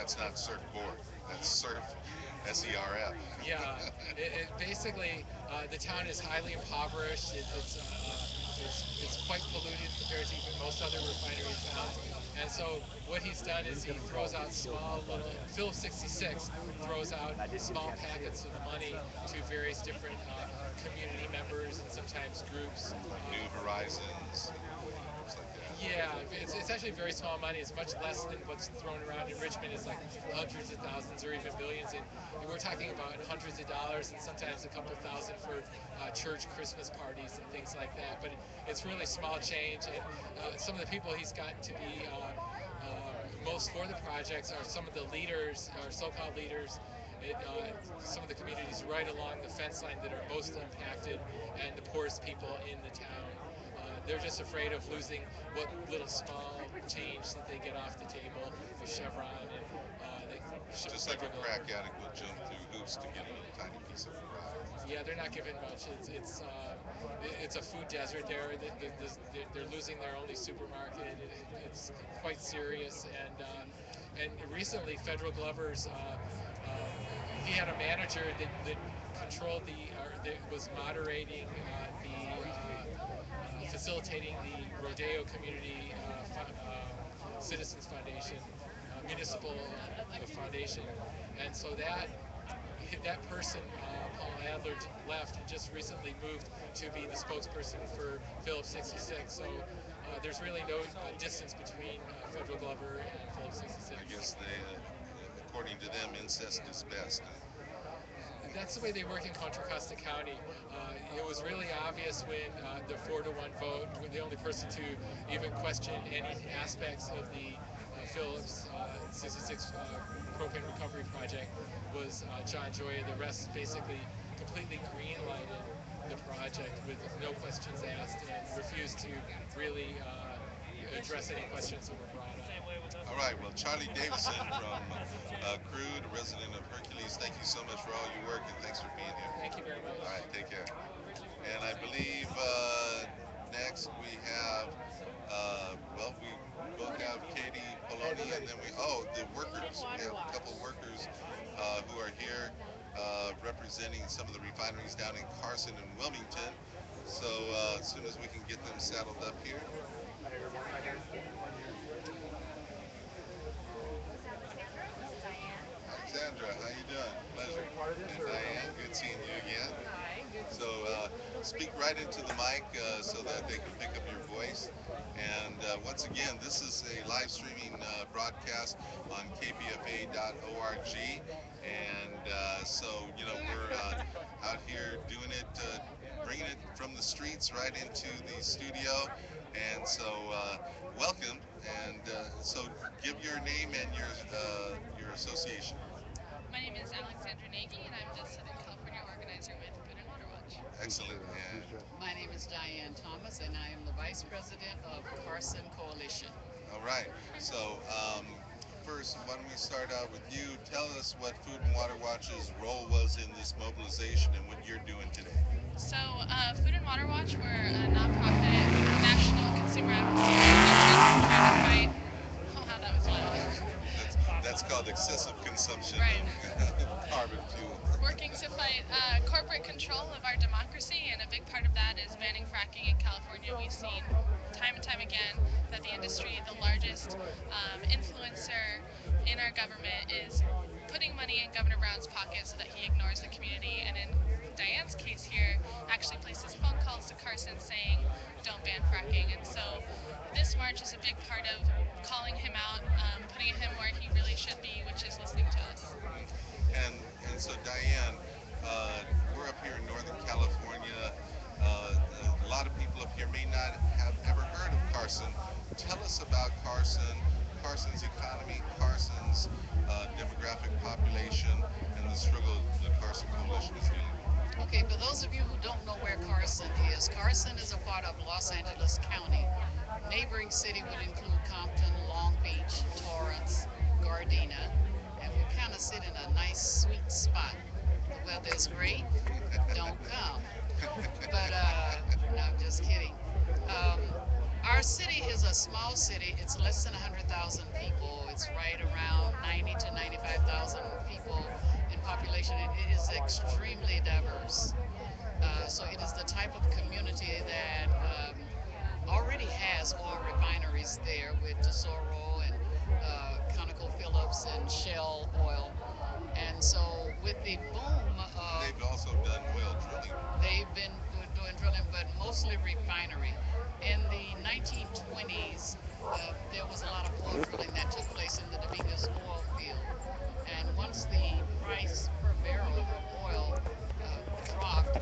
that's not surf board. That's surf, S-E-R-F. Yeah, it, it basically uh, the town is highly impoverished. It, it's, uh, it's it's quite polluted compared to even most other refinery towns. And so what he's done is he throws out small little Phillips 66 throws out small packets of money to various different uh, community members and sometimes groups. New Horizons. Yeah, it's, it's actually very small money. It's much less than what's thrown around in Richmond. It's like hundreds of thousands or even millions. And we're talking about hundreds of dollars and sometimes a couple thousand for uh, church Christmas parties and things like that. But it's really small change. And uh, some of the people he's gotten to be uh, uh, most for the projects are some of the leaders, or so-called leaders. It, uh, some of the communities right along the fence line that are most impacted and the poorest people in the town. They're just afraid of losing what little small change that they get off the table with Chevron and uh, they Just like a crack addict will jump through hoops to get a little tiny piece of fry. Yeah, they're not given much. It's it's uh, it's a food desert there. They- they- they- They're losing their only supermarket. It- it- It's quite serious. And uh, and recently, Federal Glover's uh, uh, he had a manager that, that controlled the or that was moderating uh, the facilitating the Rodeo Community uh, uh, Citizens Foundation, uh, municipal uh, foundation, and so that that person, uh, Paul Adler, left and just recently moved to be the spokesperson for Phillips 66. So uh, there's really no uh, distance between Federal Glover and Phillips 66. I guess they, according to them, incest is best. That's the way they work in Contra Costa County. Uh, it was really obvious when uh, the four to one vote, when the only person to even question any aspects of the uh, Phillips uh, 66 uh, propane recovery project was uh, John Gioia. The rest basically completely green-lighted the project with no questions asked and refused to really address any questions that were brought up. All right, well, Charlie Davidson from uh, Crude, a resident of Hercules, thank you so much for all your work and thanks for being here. Thank you very much. All right, take care. And I believe uh, next we have, uh, well, we both have Katie Poloni and then we, oh, the workers. We have a couple workers uh, who are here uh, representing some of the refineries down in Carson and Wilmington. So uh, as soon as we can get them saddled up here. Alexandra, how you doing? Pleasure. And Diane, good seeing you again. Hi. So uh, speak right into the mic uh, so that they can pick up your voice. And uh, once again, this is a live streaming uh, broadcast on kpfa.org. And uh, so, you know, we're uh, out here doing it, bringing it from the streets right into the studio. And so, welcome. And so, give your name and your your association. My name is Alexandra Nagy, and I'm the Southern California organizer with Food and Water Watch. Excellent. And My name is Diane Thomas, and I am the Vice President of Carson Coalition. All right. So, um, first, why don't we start out with you? Tell us what Food and Water Watch's role was in this mobilization and what you're doing today. So, uh, Food and Water Watch, we're a nonprofit national consumer advocacy organization trying to fight. Oh, how that was loud. That's called excessive consumption Right. of carbon fuel. Working to fight uh, corporate control of our democracy, and a big part of that is banning fracking in California. We've seen time and time again that the industry, the largest um, influencer in our government, is putting money in Governor Brown's pocket so that he ignores the community. And in Diane's case here, actually places phone calls to Carson saying, "Don't ban fracking." And so this march is a big part of calling him out, um, putting him where he really should be, which is listening to us. And and so Diane, uh, we're up here in Northern California. Uh, a lot of people up here may not have ever heard of Carson. Tell us about Carson, Carson's economy, Carson's uh, demographic population, and the struggle the Carson Coalition is dealing with. Okay, for those of you who don't know where Carson is, Carson is a part of Los Angeles County. Neighboring city would include Compton, Long Beach, Torrance, Gardena, and we kind of sit in a nice, sweet spot. The weather is great. Don't come. But uh, no, I'm just kidding. Um, our city is a small city. It's less than 100,000 people. It's right around 90 to 95,000 people in population it, it is extremely diverse. Uh, so it is the type of community that um, already has oil refineries there with Tesoro and uh, ConocoPhillips and Shell Oil. And so with the boom of They've also done oil drilling. They've been doing drilling, but mostly refinery. In the 1920s, uh, there was a lot of oil drilling that took place in the Dominguez oil field. And once the price per barrel of oil uh, dropped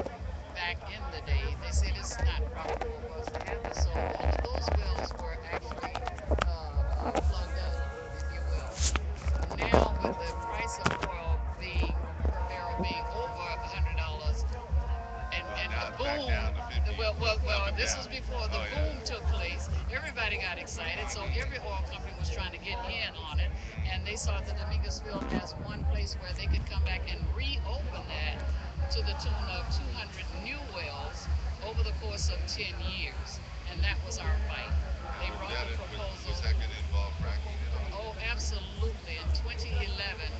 back in the day, they said it's not profitable for us to have this. So all of those wells were actually uh, uh, plugged up, if you will. Now, with the well, well, well. and This was before the Oh, boom took place. Everybody got excited, so every oil company was trying to get in on it, and they saw the Dominguez Field as one place where they could come back and reopen that to the tune of 200 new wells over the course of 10 years, and that was our fight. They brought that the it- was- proposal. Was that going to involve fracking at all? Oh, absolutely. In 2011,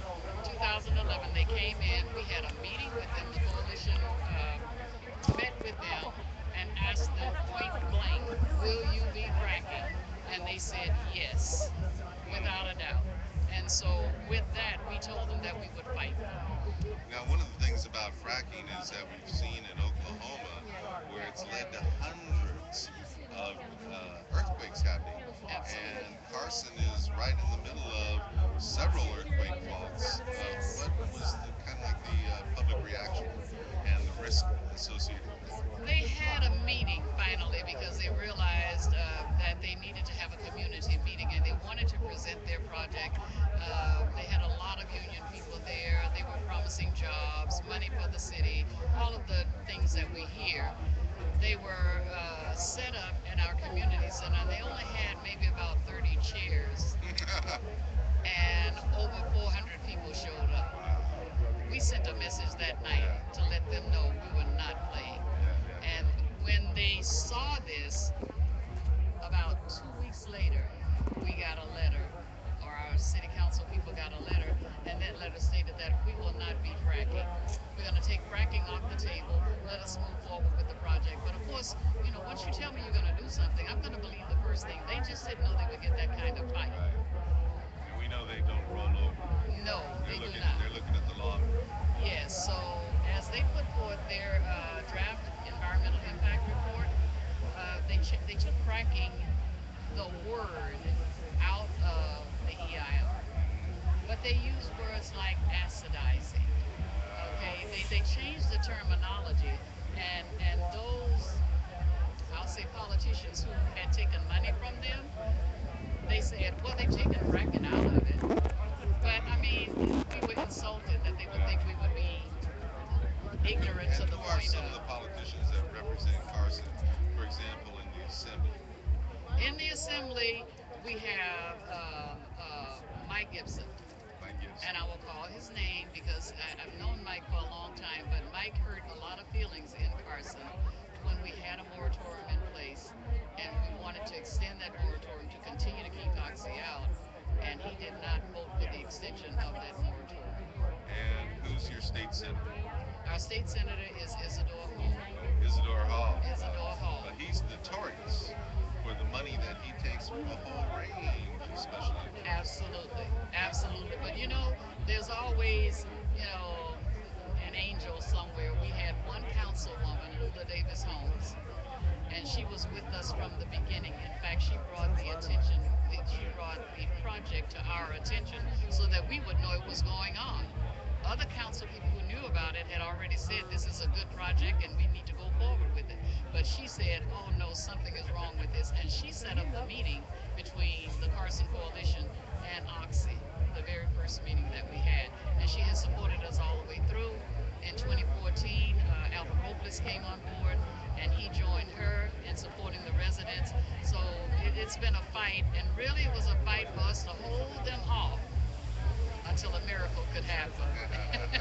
2011, they came in. We had a meeting with them. The coalition uh, met with them asked them point blank, "Will you be fracking?" And they said yes, without a doubt. And so, with that, we told them that we would fight. Now, one of the things about fracking is that we've seen in Oklahoma where it's led to hundreds of uh, earthquakes happening. And Carson is right in the middle of several earthquake faults. Uh, what was the, kind of like the uh, public reaction and the risk associated with that? They had a meeting finally because they realized uh, that they needed to have a community meeting and they wanted to present their project. Uh, they had a lot of union people there. They were promising jobs, money for the city, all of the things that we hear. They were uh, set up in our community center they only had maybe about 30 chairs and over 400 people showed up. We sent a message that night to let them know we were not playing. And when they saw this, about two weeks later, we got a letter, city council people got a letter, and that letter stated that we will not be fracking. We're going to take fracking off the table. Let us move forward with the project. But of course, you know, once you tell me you're going to do something, I'm going to believe the first thing. They just didn't know they would get that kind of fight. Right. And we know they don't roll over. No, They're they do not. They're looking at the long. Yes, so as they put forth their uh, draft environmental impact report, uh, they, ch- they took fracking, the word, out of the EIR. But they use words like acidizing. Okay, they, they changed the terminology, and, and those, I'll say politicians who had taken money from them, they said, well, they've taken fracking out of it. But I mean, we were insulted that they would think we would be ignorant to And the who are some of the politicians that represent Carson, for example, in the assembly? In the assembly, we have um, Mike Gipson, Mike Gipson. and I will call his name because I, I've known Mike for a long time. But Mike hurt a lot of feelings in Carson when we had a moratorium in place, and we wanted to extend that moratorium to continue to keep Oxy out, and he did not vote for the extension of that moratorium. And who's your state senator? Our state senator it's been a fight, and really it was a fight for us to hold them off until a miracle could happen.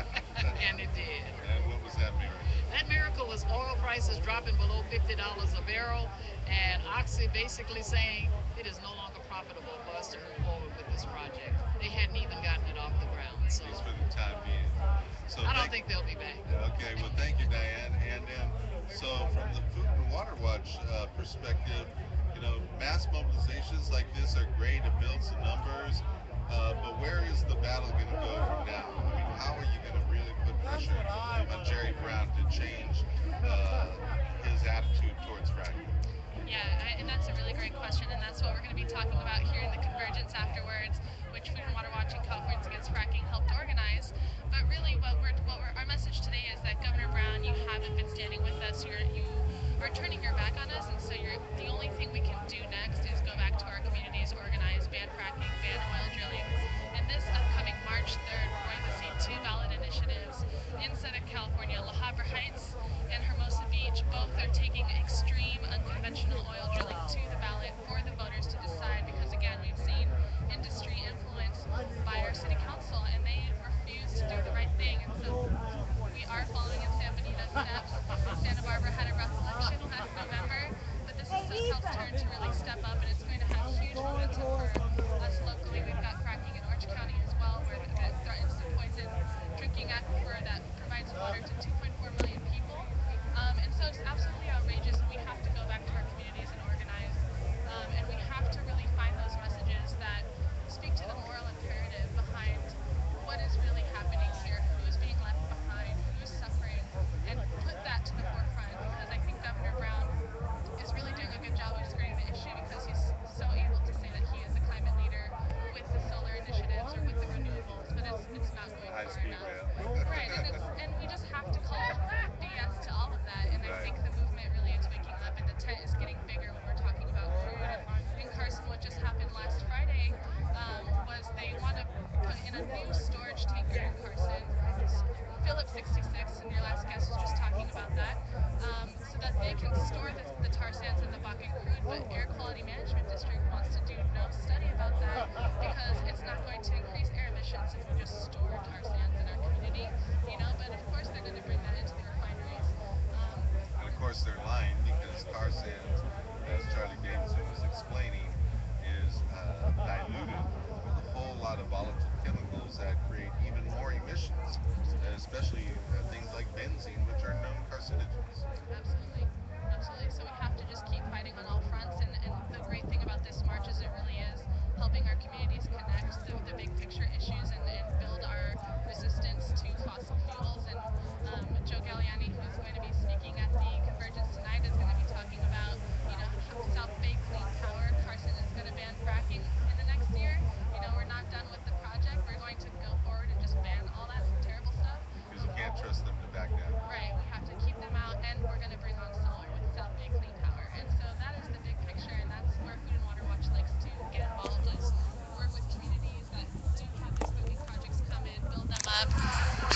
and it did. And what was that miracle? That miracle was oil prices dropping below $50 a barrel, and Oxy basically saying it is no longer profitable for us to move forward with this project. They hadn't even gotten it off the ground. So Just for the time being. So I don't think they'll be back. Okay, well, thank you, Diane. And then, so from the Food and Water Watch uh, perspective, mass mobilizations like this are great to build some numbers, uh, but where is the battle going to go from now? I mean, how are you going to really put pressure on Jerry Brown to change uh, his attitude towards fracking? Yeah, and that's a really great question, and that's what we're going to be talking about here in the convergence afterwards, which Food and Water Watch and Californians Against Fracking helped organize. But really, what we're, what we're, our message today is that Governor Brown, you haven't been standing with us. You're, you are turning your back on us, and so the only thing we can do next is go back to our communities, organize, ban fracking, ban oil drilling. And this upcoming March 3rd, we're going to see two ballot initiatives in Southern California, La Habra Heights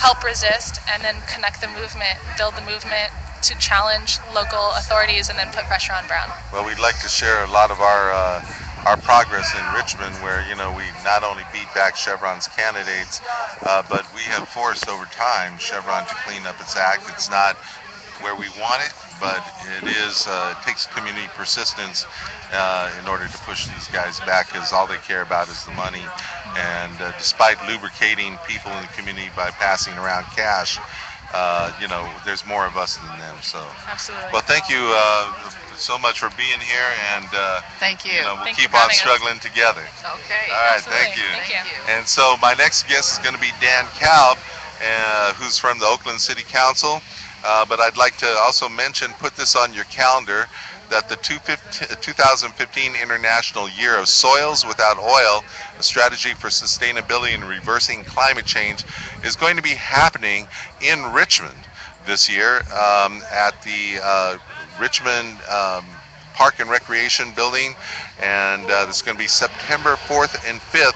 help resist, and then connect the movement, build the movement to challenge local authorities, and then put pressure on Brown. Well, we'd like to share a lot of our uh, our progress in Richmond, where you know we not only beat back Chevron's candidates, uh, but we have forced over time Chevron to clean up its act. It's not where we want it, but it is. Uh, it takes community persistence uh, in order to push these guys back, because all they care about is the money. And uh, despite lubricating people in the community by passing around cash, uh, you know, there's more of us than them. So. Absolutely. Well, thank you uh, so much for being here, and uh, Thank you. you know we'll Thank keep on having us. struggling together. Okay. All right, thank you. Thank you. And so my next guest is going to be Dan Kalb, uh, who's from the Oakland City Council. Uh, but I'd like to also mention, put this on your calendar, that the 2015 International Year of Soils Without Oil, a strategy for sustainability and reversing climate change, is going to be happening in Richmond this year um, at the uh, Richmond um, Park and Recreation Building, and uh, is going to be September 4th and 5th.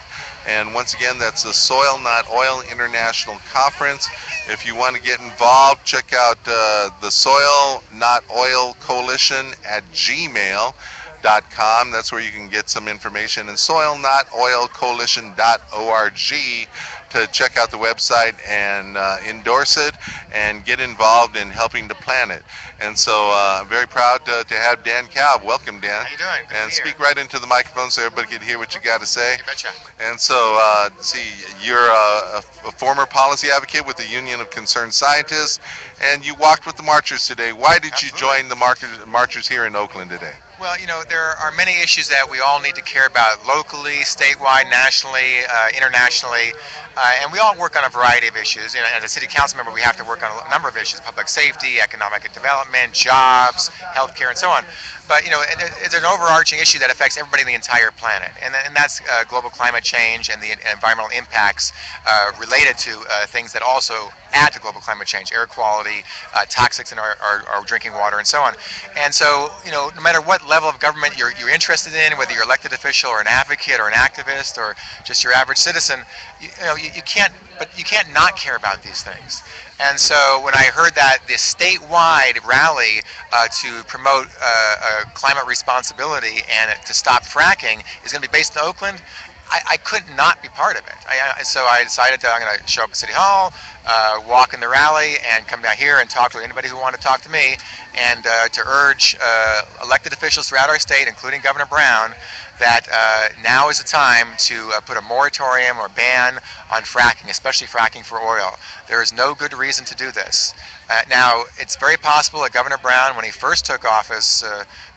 And once again, that's the Soil Not Oil International Conference. If you want to get involved, check out uh, the Soil Not Oil Coalition at gmail.com. That's where you can get some information. And soilnotoilcoalition.org to check out the website and uh, endorse it and get involved in helping the planet. And so uh, I'm very proud to, to have Dan Kalb. Welcome, Dan. How you doing? Good And speak right into the microphone so everybody can hear what you got to say. You betcha. And so, uh, see, you're a, a, former policy advocate with the Union of Concerned Scientists, and you walked with the marchers today. Why did you join the marchers here in Oakland today? Well, you know, there are many issues that we all need to care about locally, statewide, nationally, uh, internationally, uh, and we all work on a variety of issues. You know, as a city council member, we have to work on a number of issues: public safety, economic development, jobs, healthcare, and so on. But you know, it- it's an overarching issue that affects everybody on the entire planet, and, and that's uh, global climate change and the environmental impacts uh, related to uh, things that also add to global climate change: air quality, uh, toxics in our, our, our drinking water, and so on. And so, you know, no matter what level of government you're, you're interested in, whether you're elected official or an advocate or an activist or just your average citizen, you, you know, you, you can't, but you can't not care about these things. And so when I heard that this statewide rally uh, to promote uh, uh, climate responsibility and to stop fracking is going to be based in Oakland, I, I could not be part of it. I, I, so I decided to, I'm going to show up at City Hall, uh, walk in the rally, and come down here and talk to anybody who wanted to talk to me, and uh, to urge uh, elected officials throughout our state, including Governor Brown, that uh, now is the time to uh, put a moratorium or ban on fracking, especially fracking for oil. There is no good reason to do this. Uh, now, it's very possible that Governor Brown, when he first took office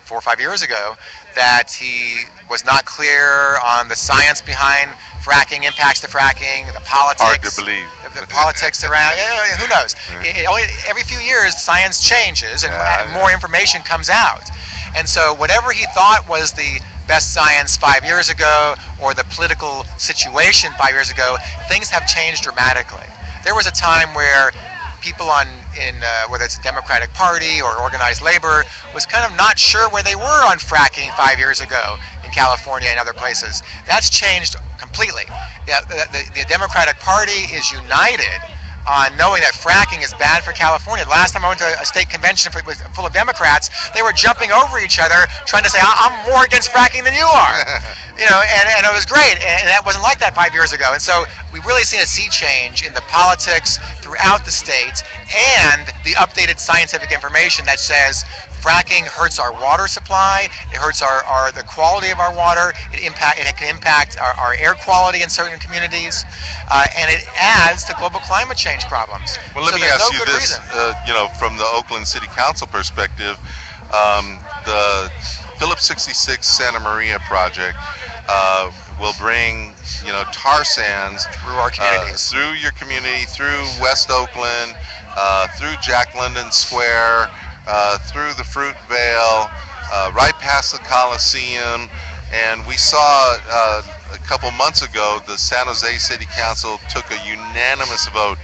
four or five years ago, that he was not clear on the science behind fracking, impacts to fracking, the politics Hard to believe. the, the politics around. Yeah, yeah, who knows? It, it only, every few years, science changes and, Yeah, and more information comes out. And so, whatever he thought was the best science five years ago, or the political situation five years ago, things have changed dramatically. There was a time where people on in uh, whether it's the Democratic Party or organized labor was kind of not sure where they were on fracking five years ago in California and other places. That's changed completely. The, the, the Democratic Party is united on knowing that fracking is bad for California. The last time I went to a state convention full of Democrats, they were jumping over each other, trying to say, "I- "I'm more against fracking than you are." you know, and, and it was great, and, and that wasn't like that five years ago. And so we've really seen a sea change in the politics throughout the state, and the updated scientific information that says fracking hurts our water supply, it hurts our, our the quality of our water, it impact it can impact our, our air quality in certain communities, uh, and it adds to global climate change problems. Well, let So me ask no you this, uh, you know, from the Oakland City Council perspective, um, the Phillips 66 Santa Maria project uh, will bring, you know, tar sands through our uh, through your community, through West Oakland, uh, through Jack London Square, uh, through the Fruit Vale, uh, right past the Coliseum. And we saw uh, a couple months ago the San Jose City Council took a unanimous vote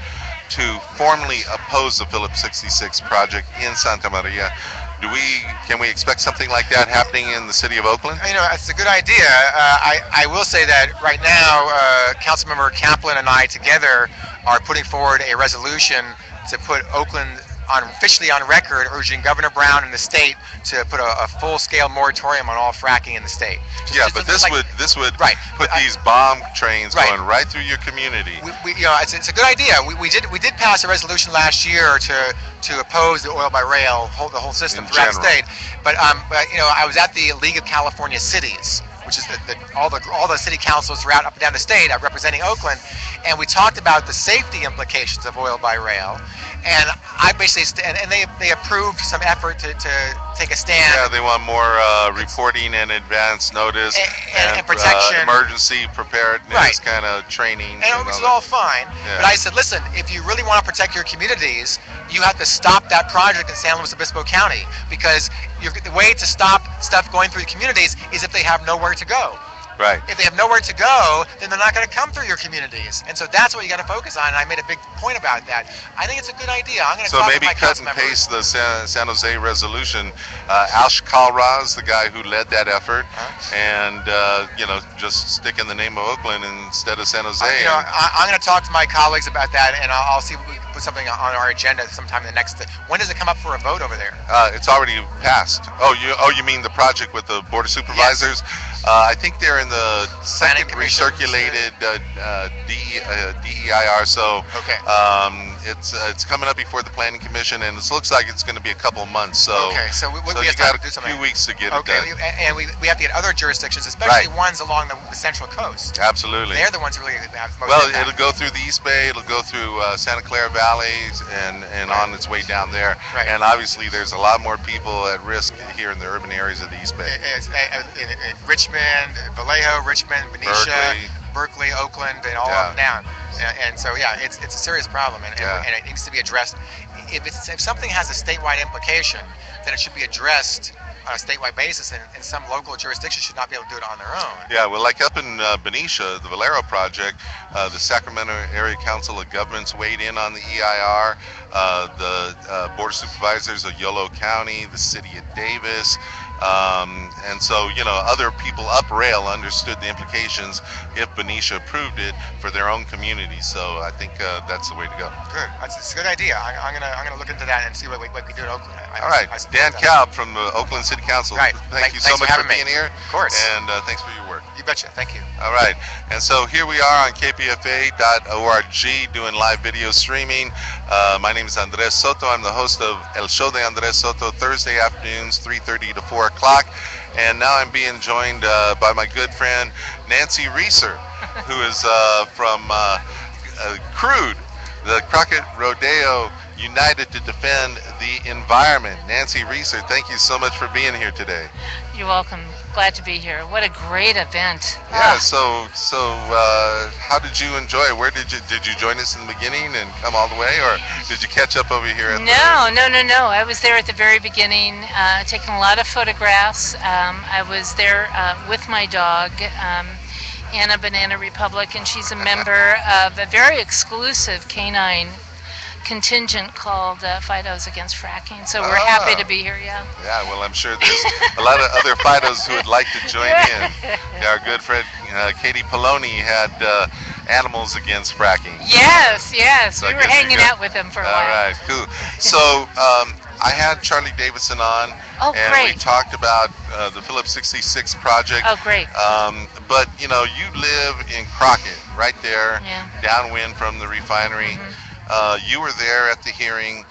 to formally oppose the Phillips 66 project in Santa Maria. Do we can we expect something like that happening in the city of Oakland? You know, it's a good idea. Uh, I, I will say that right now, uh, Councilmember Kaplan and I together are putting forward a resolution to put Oakland on officially on record urging Governor Brown and the state to put a, a full-scale moratorium on all fracking in the state. Just- Yeah, just- but this like- would this would Right, put I- these bomb trains Right. going right through your community. we, we, you know, it's, it's a good idea. We, we did we did pass a resolution last year to to oppose the oil by rail, whole, the whole system In throughout the state. But um, but you know, I was at the League of California Cities, which is the, the all the all the city councils throughout up and down the state uh, representing Oakland, and we talked about the safety implications of oil by rail. And I basically st- and, and they they approved some effort to, to take a stand. Yeah, they want more uh, reporting and advance notice And- and- and uh, protection. emergency preparedness Right. kind of training. and which is all fine. Yeah. But I said, listen, if you really want to protect your communities, you have to stop that project in San Luis Obispo County because you're, the way to stop stuff going through your communities is if they have nowhere to go. Right. If they have nowhere to go, then they're not going to come through your communities. And so that's what you got to focus on. And I made a big point about that. I think it's a good idea. I'm going to So talk maybe to my cut and members. paste the San, San Jose resolution. Uh, Ash Kalra, the guy who led that effort, Huh? and uh, you know, just stick in the name of Oakland instead of San Jose. I, you know, I, I'm going to talk to my colleagues about that, and I'll, I'll see. put something on our agenda sometime in the next, when does it come up for a vote over there? Uh, it's already passed. Oh, you oh you mean the project with the board of supervisors? Uh, I think they're in the second recirculated uh, uh, D, uh, DEIR. So Okay. um, it's uh, it's coming up before the planning commission, and it looks like it's going to be a couple of months. So Okay, so we, we so we you have got to do a something. few weeks to get Okay, it done. a- and we, we have to get other jurisdictions, especially Right. ones along the, central coast. Absolutely. They're the ones who really have most Well, impact. it'll go through the East Bay, it'll go through uh, Santa Clara Valley, and, and on its way down there. Right. And obviously, there's a lot more people at risk here in the urban areas of the East Bay. Uh, uh, in, in Richmond, Vallejo, Richmond, Benicia, Berkeley. Berkeley, Oakland, and all Yeah. them down. And, and so, yeah, it's, it's a serious problem, and, and- Yeah. and it needs to be addressed. If, it's, if something has a statewide implication, then it should be addressed on a statewide basis, and, and some local jurisdictions should not be able to do it on their own. Yeah, well, like up in uh, Benicia, the Valero project, uh, the Sacramento Area Council of Governments weighed in on the EIR. Uh, the uh, Board of Supervisors of Yolo County, the City of Davis, um, and so you know other people up rail understood the implications if Benicia approved it for their own community. So I think uh, that's the way to go. Good, that's, it's a good idea. I, I'm gonna I'm gonna look into that and see what we, what we do in Oakland. I, All right, I support Dan. Kalb from the Oakland City Council. Right. Thank Thank- you so thanks for much for having me. being here. Of course. And uh, thanks for your work. You betcha. Thank you. All right, and so here we are on kpfa.org doing live video streaming. Uh, my name is Andres Soto. I'm the host of El Show de Andres Soto Thursday afternoons, 3:30 to 4 o'clock. And now I'm being joined uh, by my good friend Nancy Rieser, who is uh, from uh, uh, Crude, the Crockett Rodeo United to Defend the Environment. Nancy Rieser, thank you so much for being here today. You're welcome. Glad to be here. What a great event. Yeah. Ah, So, so uh, how did you enjoy? Where did you did you join us in the beginning and come all the way, or did you catch up over here? At no, no, no, no. I was there at the very beginning, uh, taking a lot of photographs. Um, I was there uh, with my dog, um, Anna Banana Republic, and she's a member of a very exclusive canine contingent called uh, Fidos Against Fracking. So we're happy Ah. to be here, yeah. Yeah. Well, I'm sure there's a lot of other Fidos who would like to join in. Yeah, our good friend uh, Katie Poloni had uh, animals against fracking. Yes, yes. So we were hanging out with him for a All while. All right, cool. So um, I had Charlie Davidson on, Oh, and we talked about uh, the Phillips 66 project. Oh, great. Um, but you know, you live in Crockett, right there, Yeah. downwind from the refinery. Mhm. Uh, you were there at the hearing.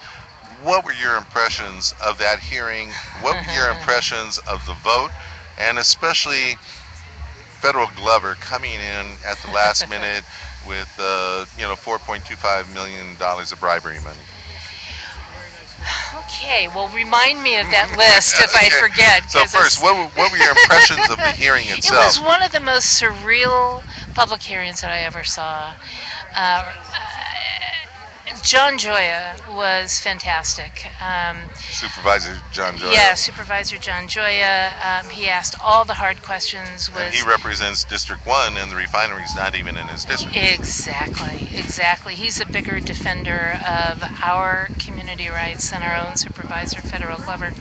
What were your impressions of that hearing? What were your impressions of the vote, and especially Federal Glover coming in at the last minute with uh, you know 4.25 million dollars of bribery money? Okay, well, remind me of that list if I forget. So first, what, were- what were your impressions of the hearing itself? It was one of the most surreal public hearings that I ever saw. Uh, John Gioia was fantastic. Um, Supervisor John Joy. yeah, Supervisor John Gioia. Um, he asked all the hard questions. Was And he represents District 1, and the refinery is not even in his district. Exactly, exactly. He's a bigger defender of our community rights than our own supervisor, Federal Glover,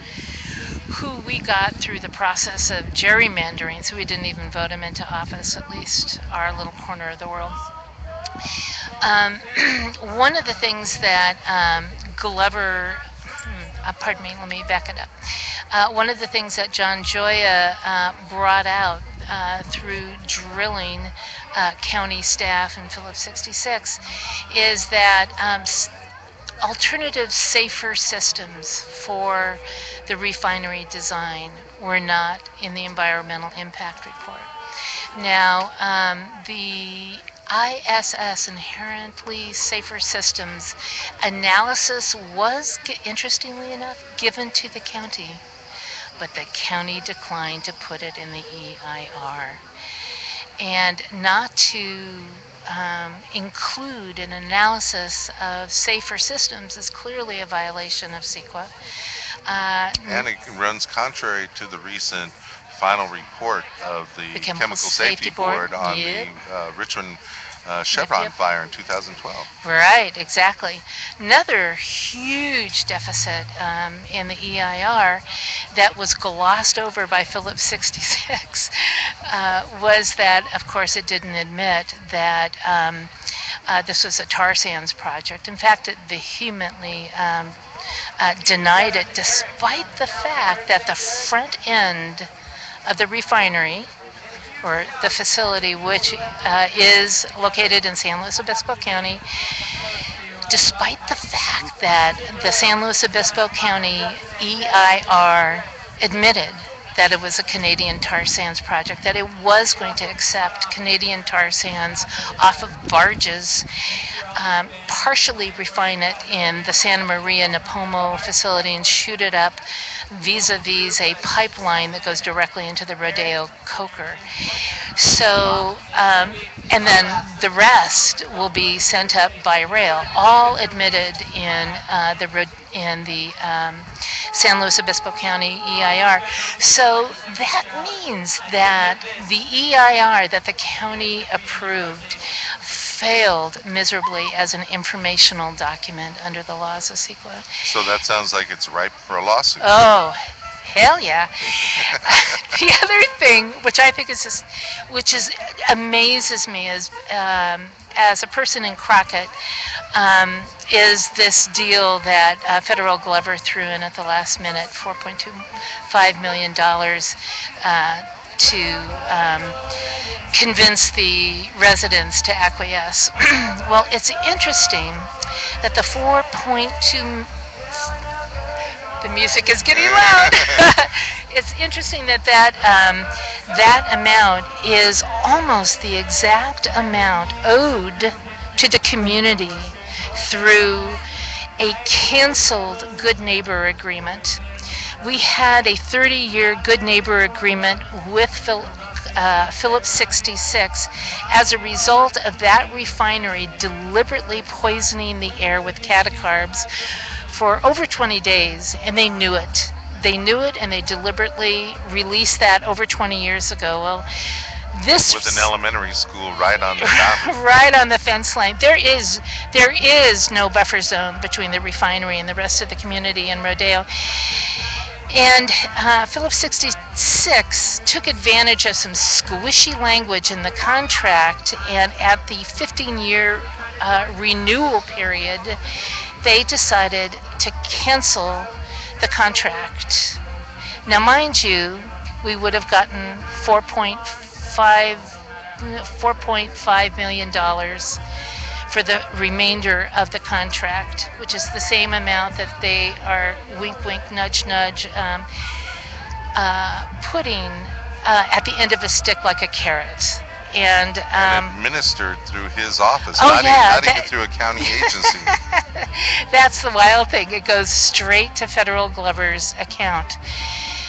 who we got through the process of gerrymandering, so we didn't even vote him into office, at least our little corner of the world. Um, one of the things that um, Glover, hmm, uh, pardon me, let me back it up. Uh, one of the things that John Gioia uh, brought out uh, through drilling uh, county staff in Phillips 66 is that um, alternative, safer systems for the refinery design were not in the environmental impact report. Now, um, the ISS, Inherently Safer Systems, analysis was, interestingly enough, given to the county, but the county declined to put it in the EIR. And not to um, include an analysis of safer systems is clearly a violation of CEQA. Uh, And it runs contrary to the recent final report of the, The Chemical Safety, Safety Board, Board on yeah. the uh, Richmond uh, Chevron fire in 2012. Right, exactly. Another huge deficit um, in the EIR that was glossed over by Phillips 66 uh, was that, of course, it didn't admit that um, uh, this was a tar sands project. In fact, it vehemently um, uh, denied it, despite the fact that the front end of the refinery, or the facility, which uh, is located in San Luis Obispo County, despite the fact that the San Luis Obispo County EIR admitted that it was a Canadian tar sands project, that it was going to accept Canadian tar sands off of barges, um, partially refine it in the Santa Maria Nipomo facility and shoot it up vis-a-vis a pipeline that goes directly into the Rodeo coker. So, um, and then the rest will be sent up by rail, all admitted in uh, the in the um, San Luis Obispo County EIR. So that means that the EIR that the county approved failed miserably as an informational document under the laws of CEQA. So that sounds like it's ripe for a lawsuit. Oh, hell yeah. the other thing, which I think is just, which is amazes me is, um, as a person in Crockett, um, is this deal that uh, Federal Glover threw in at the last minute, $4.25 million uh, to um, convince the residents to acquiesce. well, it's interesting that the 4.2 the music is getting loud. it's interesting that that um, that amount is almost the exact amount owed to the community through a canceled good neighbor agreement. We had a 30-year good neighbor agreement with Phil, uh, Phillips 66 as a result of that refinery deliberately poisoning the air with catacarbs for over 20 days, and they knew it. They knew it, and they deliberately released that over 20 years ago. Well, this With an elementary school right on the right on the fence line. There is there is no buffer zone between the refinery and the rest of the community in Rodeo. And uh, Phillips 66 took advantage of some squishy language in the contract, and at the 15-year uh, renewal period, they decided to cancel the contract. Now, mind you, we would have gotten 4.5 4.5 million dollars for the remainder of the contract, which is the same amount that they are wink, wink, nudge, nudge, um, uh, putting uh, at the end of a stick like a carrot. And And um, administered through his office, Oh, not, even, yeah, not even that- through a county agency. that's the wild thing. It goes straight to Federal Glover's account.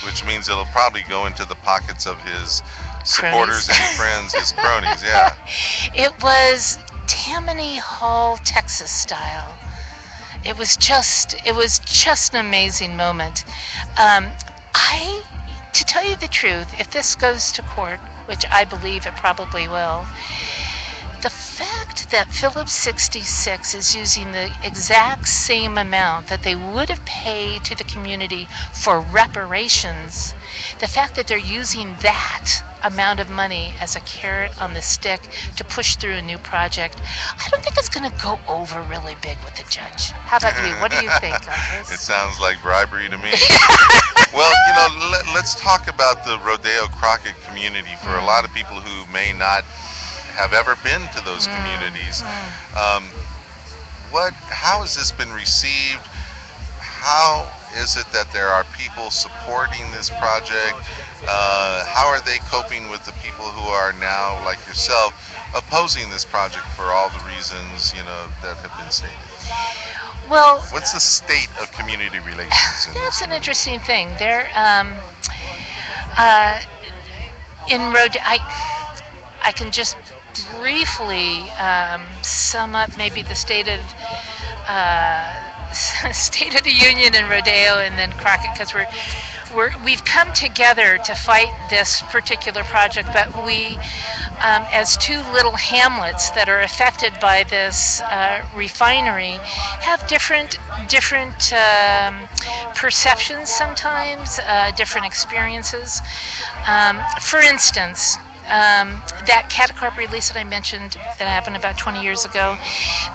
which means it'll probably go into the pockets of his supporters Cronies. and friends, his cronies. Yeah. It was Tammany Hall, Texas style. It was just, it was just an amazing moment. Um, I, to tell you the truth, if this goes to court, which I believe it probably will, fact that Phillips 66 is using the exact same amount that they would have paid to the community for reparations, the fact that they're using that amount of money as a carrot on the stick to push through a new project, I don't think it's going to go over really big with the judge. How about you? What do you think It sounds like bribery to me. well, you know, let, let's talk about the Rodeo Crockett community for a mm. lot of people who may not have ever been to those communities. Um, what? How has this been received? How is it that there are people supporting this project? Uh, how are they coping with the people who are now, like yourself, opposing this project for all the reasons you know that have been stated? Well, What's the state of community relations in? That's an interesting thing. There, um, uh, in road, I, I can just briefly um, sum up maybe the state of uh, state of the union in Rodeo and then Crockett because we're we're, we've come together to fight this particular project, but we, um, as two little hamlets that are affected by this uh, refinery, have different different um, perceptions sometimes, uh, different experiences. Um, for instance, um, that catacarb release that I mentioned that happened about 20 years ago,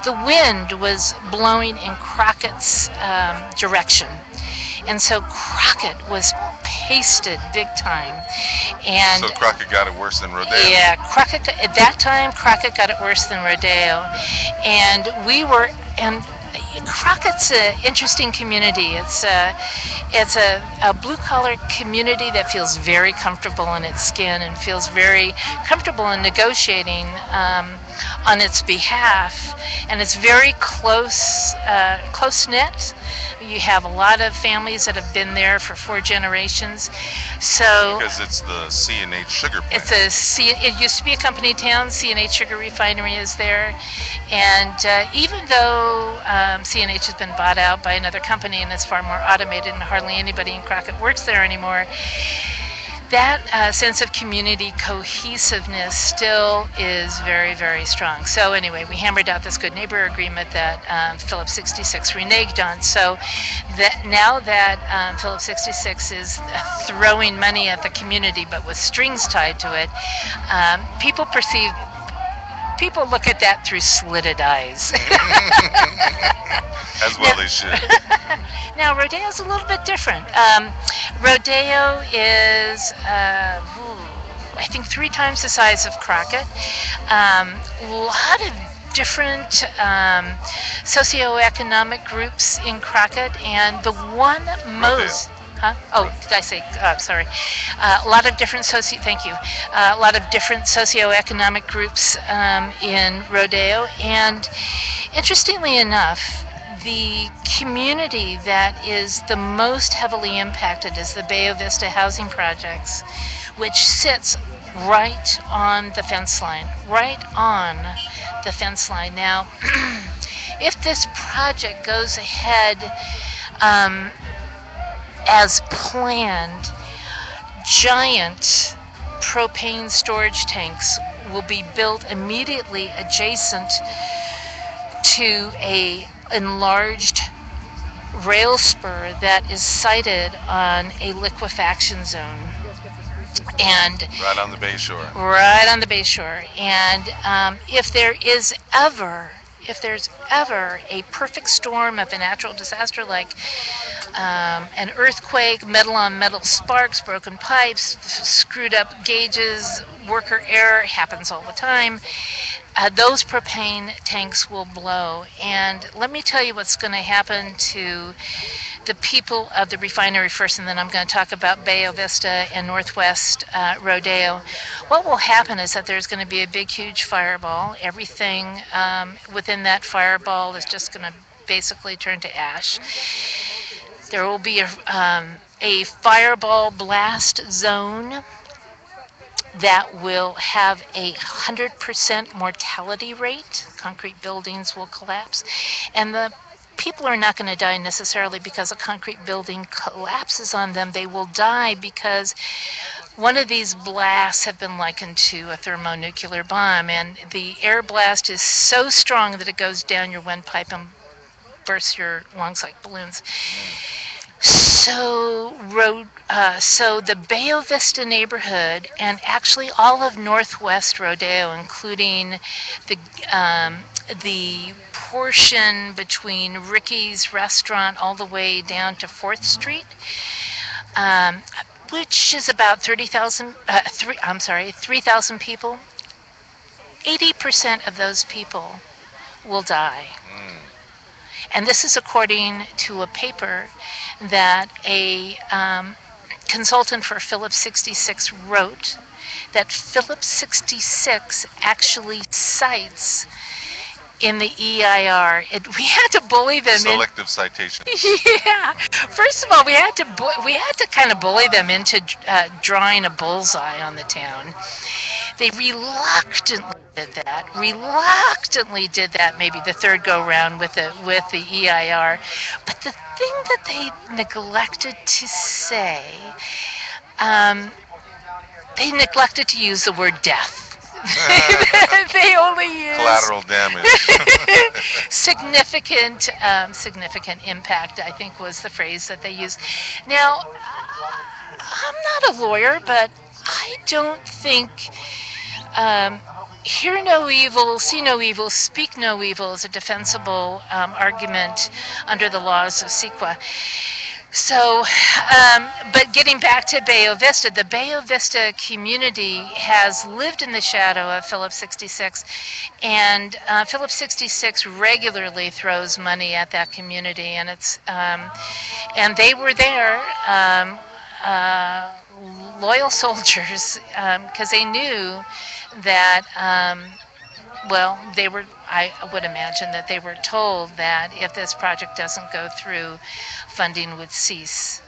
the wind was blowing in Crockett's um, direction. And so Crockett was pasted big time. And So Crockett got it worse than Rodeo. yeah, Crockett, at that time, Crockett got it worse than Rodeo. And we were, and Crockett's an interesting community. It's a, it's a, a blue collar community that feels very comfortable in its skin and feels very comfortable in negotiating um, on its behalf. And it's very close, uh, close knit. You have a lot of families that have been there for four generations. So Because it's the C and H sugar plant. it's a C. It used to be a company town. C and H Sugar Refinery is there, and uh, even though um, C and H has been bought out by another company and it's far more automated and hardly anybody in Crockett works there anymore, that uh, sense of community cohesiveness still is very, very strong. So anyway, we hammered out this good neighbor agreement that um, Phillips 66 reneged on. So that now that um, Phillips 66 is throwing money at the community, but with strings tied to it, um, people perceive. People look at that through slitted eyes. As well they should. now, Rodeo's a little bit different. Um, Rodeo is, uh, ooh, I think, three times the size of Crockett. Um, a lot of different um, socioeconomic groups in Crockett, and the one most. Huh? Oh, did I say? Uh, sorry. Uh, a lot of different socio. Thank you. Uh, a lot of different socioeconomic groups um, in Rodeo, and interestingly enough, the community that is the most heavily impacted is the Bayo Vista housing projects, which sits right on the fence line, right on the fence line. Now, if this project goes ahead um, as planned, giant propane storage tanks will be built immediately adjacent to a enlarged rail spur that is sited on a liquefaction zone and Right on the Bay Shore. right on the bay shore and um, if there is ever if there's ever a perfect storm of a natural disaster like um, an earthquake, metal on metal sparks, broken pipes, f- screwed up gauges, worker error happens all the time. Uh, those propane tanks will blow. And let me tell you what's going to happen to the people of the refinery first, and then I'm going to talk about Bayo Vista and Northwest uh, Rodeo. What will happen is that there's going to be a big, huge fireball. Everything um, within that fireball is just going to basically turn to ash. There will be a, um, a fireball blast zone that will have a 100% mortality rate. Concrete buildings will collapse. And the people are not going to die necessarily because a concrete building collapses on them. They will die because one of these blasts have been likened to a thermonuclear bomb, and the air blast is so strong that it goes down your windpipe and bursts your lungs like balloons. So, road, uh, so the Bayo Vista neighborhood, and actually all of Northwest Rodeo, including the um, the portion between Ricky's restaurant all the way down to Fourth Street, um, which is about thirty thousand. Uh, three, I'm sorry, three thousand people. Eighty percent of those people will die. And this is according to a paper that a um, consultant for Phillips 66 wrote that Phillips 66 actually cites in the EIR. It, we had to bully them in. Selective citation. Yeah. First of all, we had to we had to kind of bully them into uh, drawing a bullseye on the town. They reluctantly did that. Reluctantly did that. Maybe the third go round with the with the EIR. But the thing that they neglected to say, um, they neglected to use the word death. they only used Collateral damage. significant um, significant impact i think was the phrase that they used now i'm not a lawyer but I don't think um, hear no evil, see no evil, speak no evil is a defensible um, argument under the laws of CEQA. So, um, but getting back to Bayo Vista, the Bayo Vista community has lived in the shadow of Phillips 66, and uh, Phillips 66 regularly throws money at that community, and it's um, and they were there. Um, uh, loyal soldiers because they knew that um, well they were i would imagine that they were told that if this project doesn't go through funding would cease.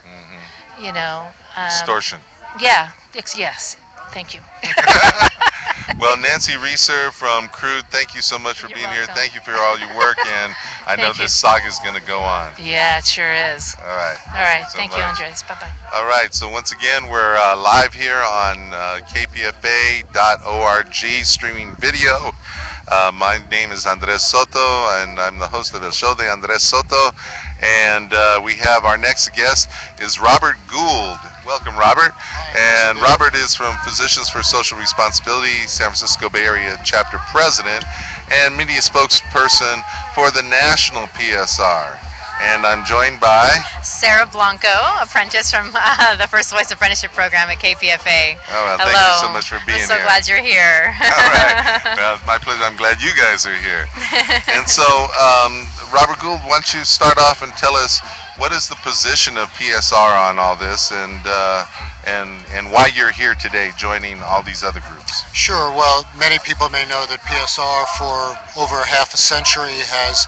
You know um, Extortion. yeah ex- yes. Thank you Well, Nancy Rieser from Crude, thank you so much for You're being here. Thank you for all your work, and I know you. this saga is going to go on. yeah it sure is All right. all right so thank you andres bye-bye All right, so once again, we're uh, live here on uh, kpfa.org streaming video. Uh, my name is Andres Soto, and I'm the host of the show, The Andres Soto. And uh, we have our next guest is Robert Gould. Welcome, Robert. And Robert is from Physicians for Social Responsibility, San Francisco Bay Area chapter president, and media spokesperson for the national PSR. And I'm joined by. Sara Blanco, apprentice from uh, the First Voice Apprenticeship Program at KPFA. Oh, well, Hello. thank you so much for being here. I'm so here. glad you're here. All right. Well, my pleasure. I'm glad you guys are here. And so, um, Robert Gould, why don't you start off and tell us what is the position of PSR on all this, and uh, and and why you're here today, joining all these other groups. Sure. Well, many people may know that PSR for over half a century has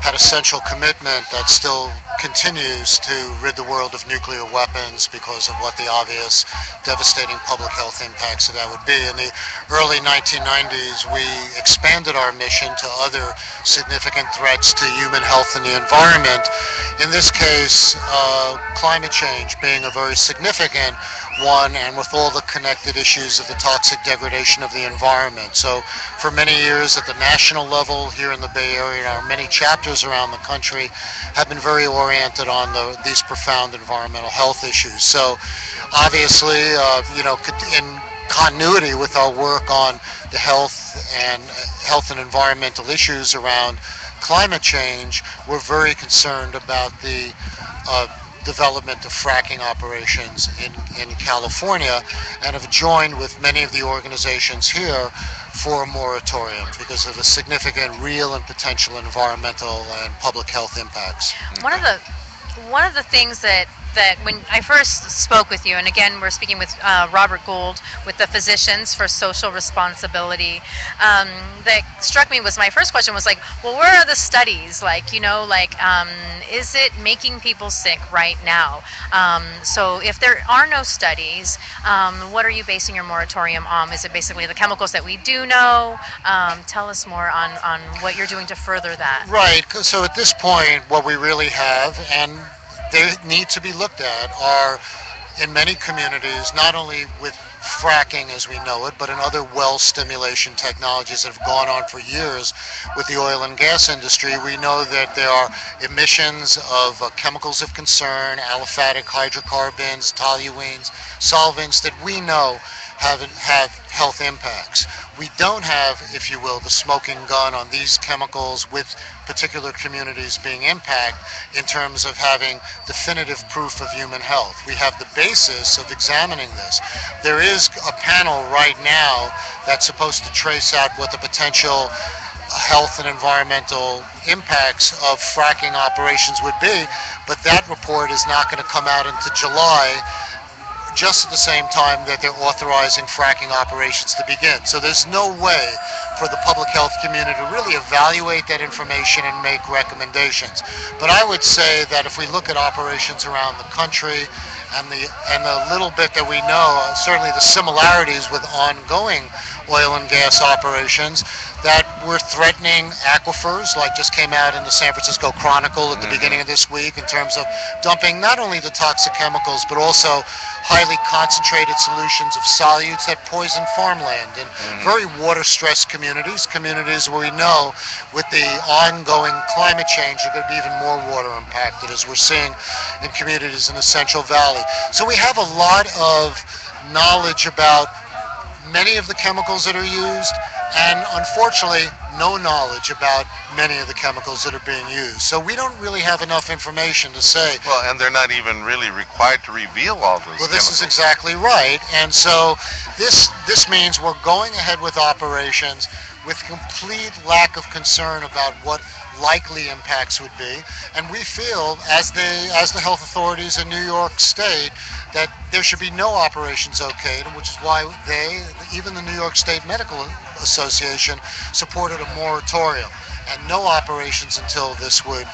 had a central commitment that still continues to rid the world of nuclear weapons because of what the obvious devastating public health impacts of that would be. In the early 1990s, we expanded our mission to other significant threats to human health and the environment. In this case, uh, climate change being a very significant one, and with all the connected issues of the toxic degradation of the environment. So, for many years at the national level here in the Bay Area, our many chapters around the country have been very oriented on the, these profound environmental health issues. So, obviously, uh, you know, in continuity with our work on the health and health and environmental issues around climate change, we're very concerned about the uh, development of fracking operations in, in California and have joined with many of the organizations here for a moratorium because of the significant real and potential environmental and public health impacts. one of the one of the things that that when I first spoke with you, and again we're speaking with uh, Robert Gould with the Physicians for Social Responsibility, um, that struck me was my first question was like, well, where are the studies? Like, you know, like, um, is it making people sick right now? Um, so if there are no studies, um, what are you basing your moratorium on? Is it basically the chemicals that we do know? Um, tell us more on on what you're doing to further that. Right. So at this point, what we really have, and they need to be looked at, are in many communities, not only with fracking as we know it, but in other well stimulation technologies that have gone on for years with the oil and gas industry. We know that there are emissions of uh, chemicals of concern, aliphatic hydrocarbons, toluenes, solvents that we know have, have health impacts. We don't have, if you will, the smoking gun on these chemicals with particular communities being impacted in terms of having definitive proof of human health. We have the basis of examining this. There is a panel right now that's supposed to trace out what the potential health and environmental impacts of fracking operations would be, but that report is not going to come out until July just at the same time that they're authorizing fracking operations to begin. So there's no way for the public health community to really evaluate that information and make recommendations. But I would say that if we look at operations around the country and the and the little bit that we know, uh, certainly the similarities with ongoing oil and gas operations, that we're threatening aquifers, like just came out in the San Francisco Chronicle at the beginning of this week, in terms of dumping not only the toxic chemicals, but also highly concentrated solutions of solutes that poison farmland. In very water-stressed communities, communities where we know with the ongoing climate change are going to be even more water impacted, as we're seeing in communities in the Central Valley. So we have a lot of knowledge about many of the chemicals that are used, and unfortunately, no knowledge about many of the chemicals that are being used. So we don't really have enough information to say, Well, and they're not even really required to reveal all those well, this is exactly right. And so this this means we're going ahead with operations with complete lack of concern about what likely impacts would be. And we feel, as the as the health authorities in New York State, that there should be no operations okayed, which is why they, even the New York State Medical Association, supported a moratorium and no operations until this would,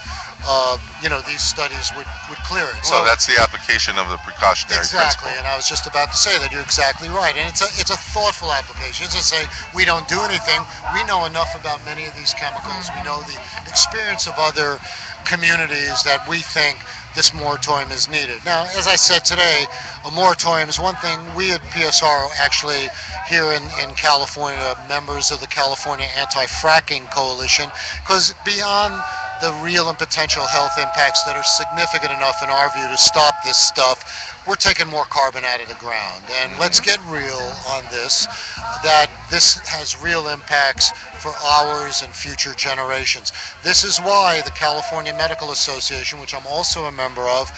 uh, you know, these studies would, would clear it. So that's the application of the precautionary Exactly, principle. and I was just about to say that you're exactly right, and it's a it's a thoughtful application. It's to say we don't do anything. We know enough about many of these chemicals. We know the experience of other communities that we think this moratorium is needed. Now, as I said today, a moratorium is one thing. We at PSR actually here in, in California, members of the California Anti-Fracking Coalition, because beyond the real and potential health impacts that are significant enough in our view to stop this stuff, we're taking more carbon out of the ground. And let's get real on this, that this has real impacts for ours and future generations. This is why the California Medical Association, which I'm also a member of,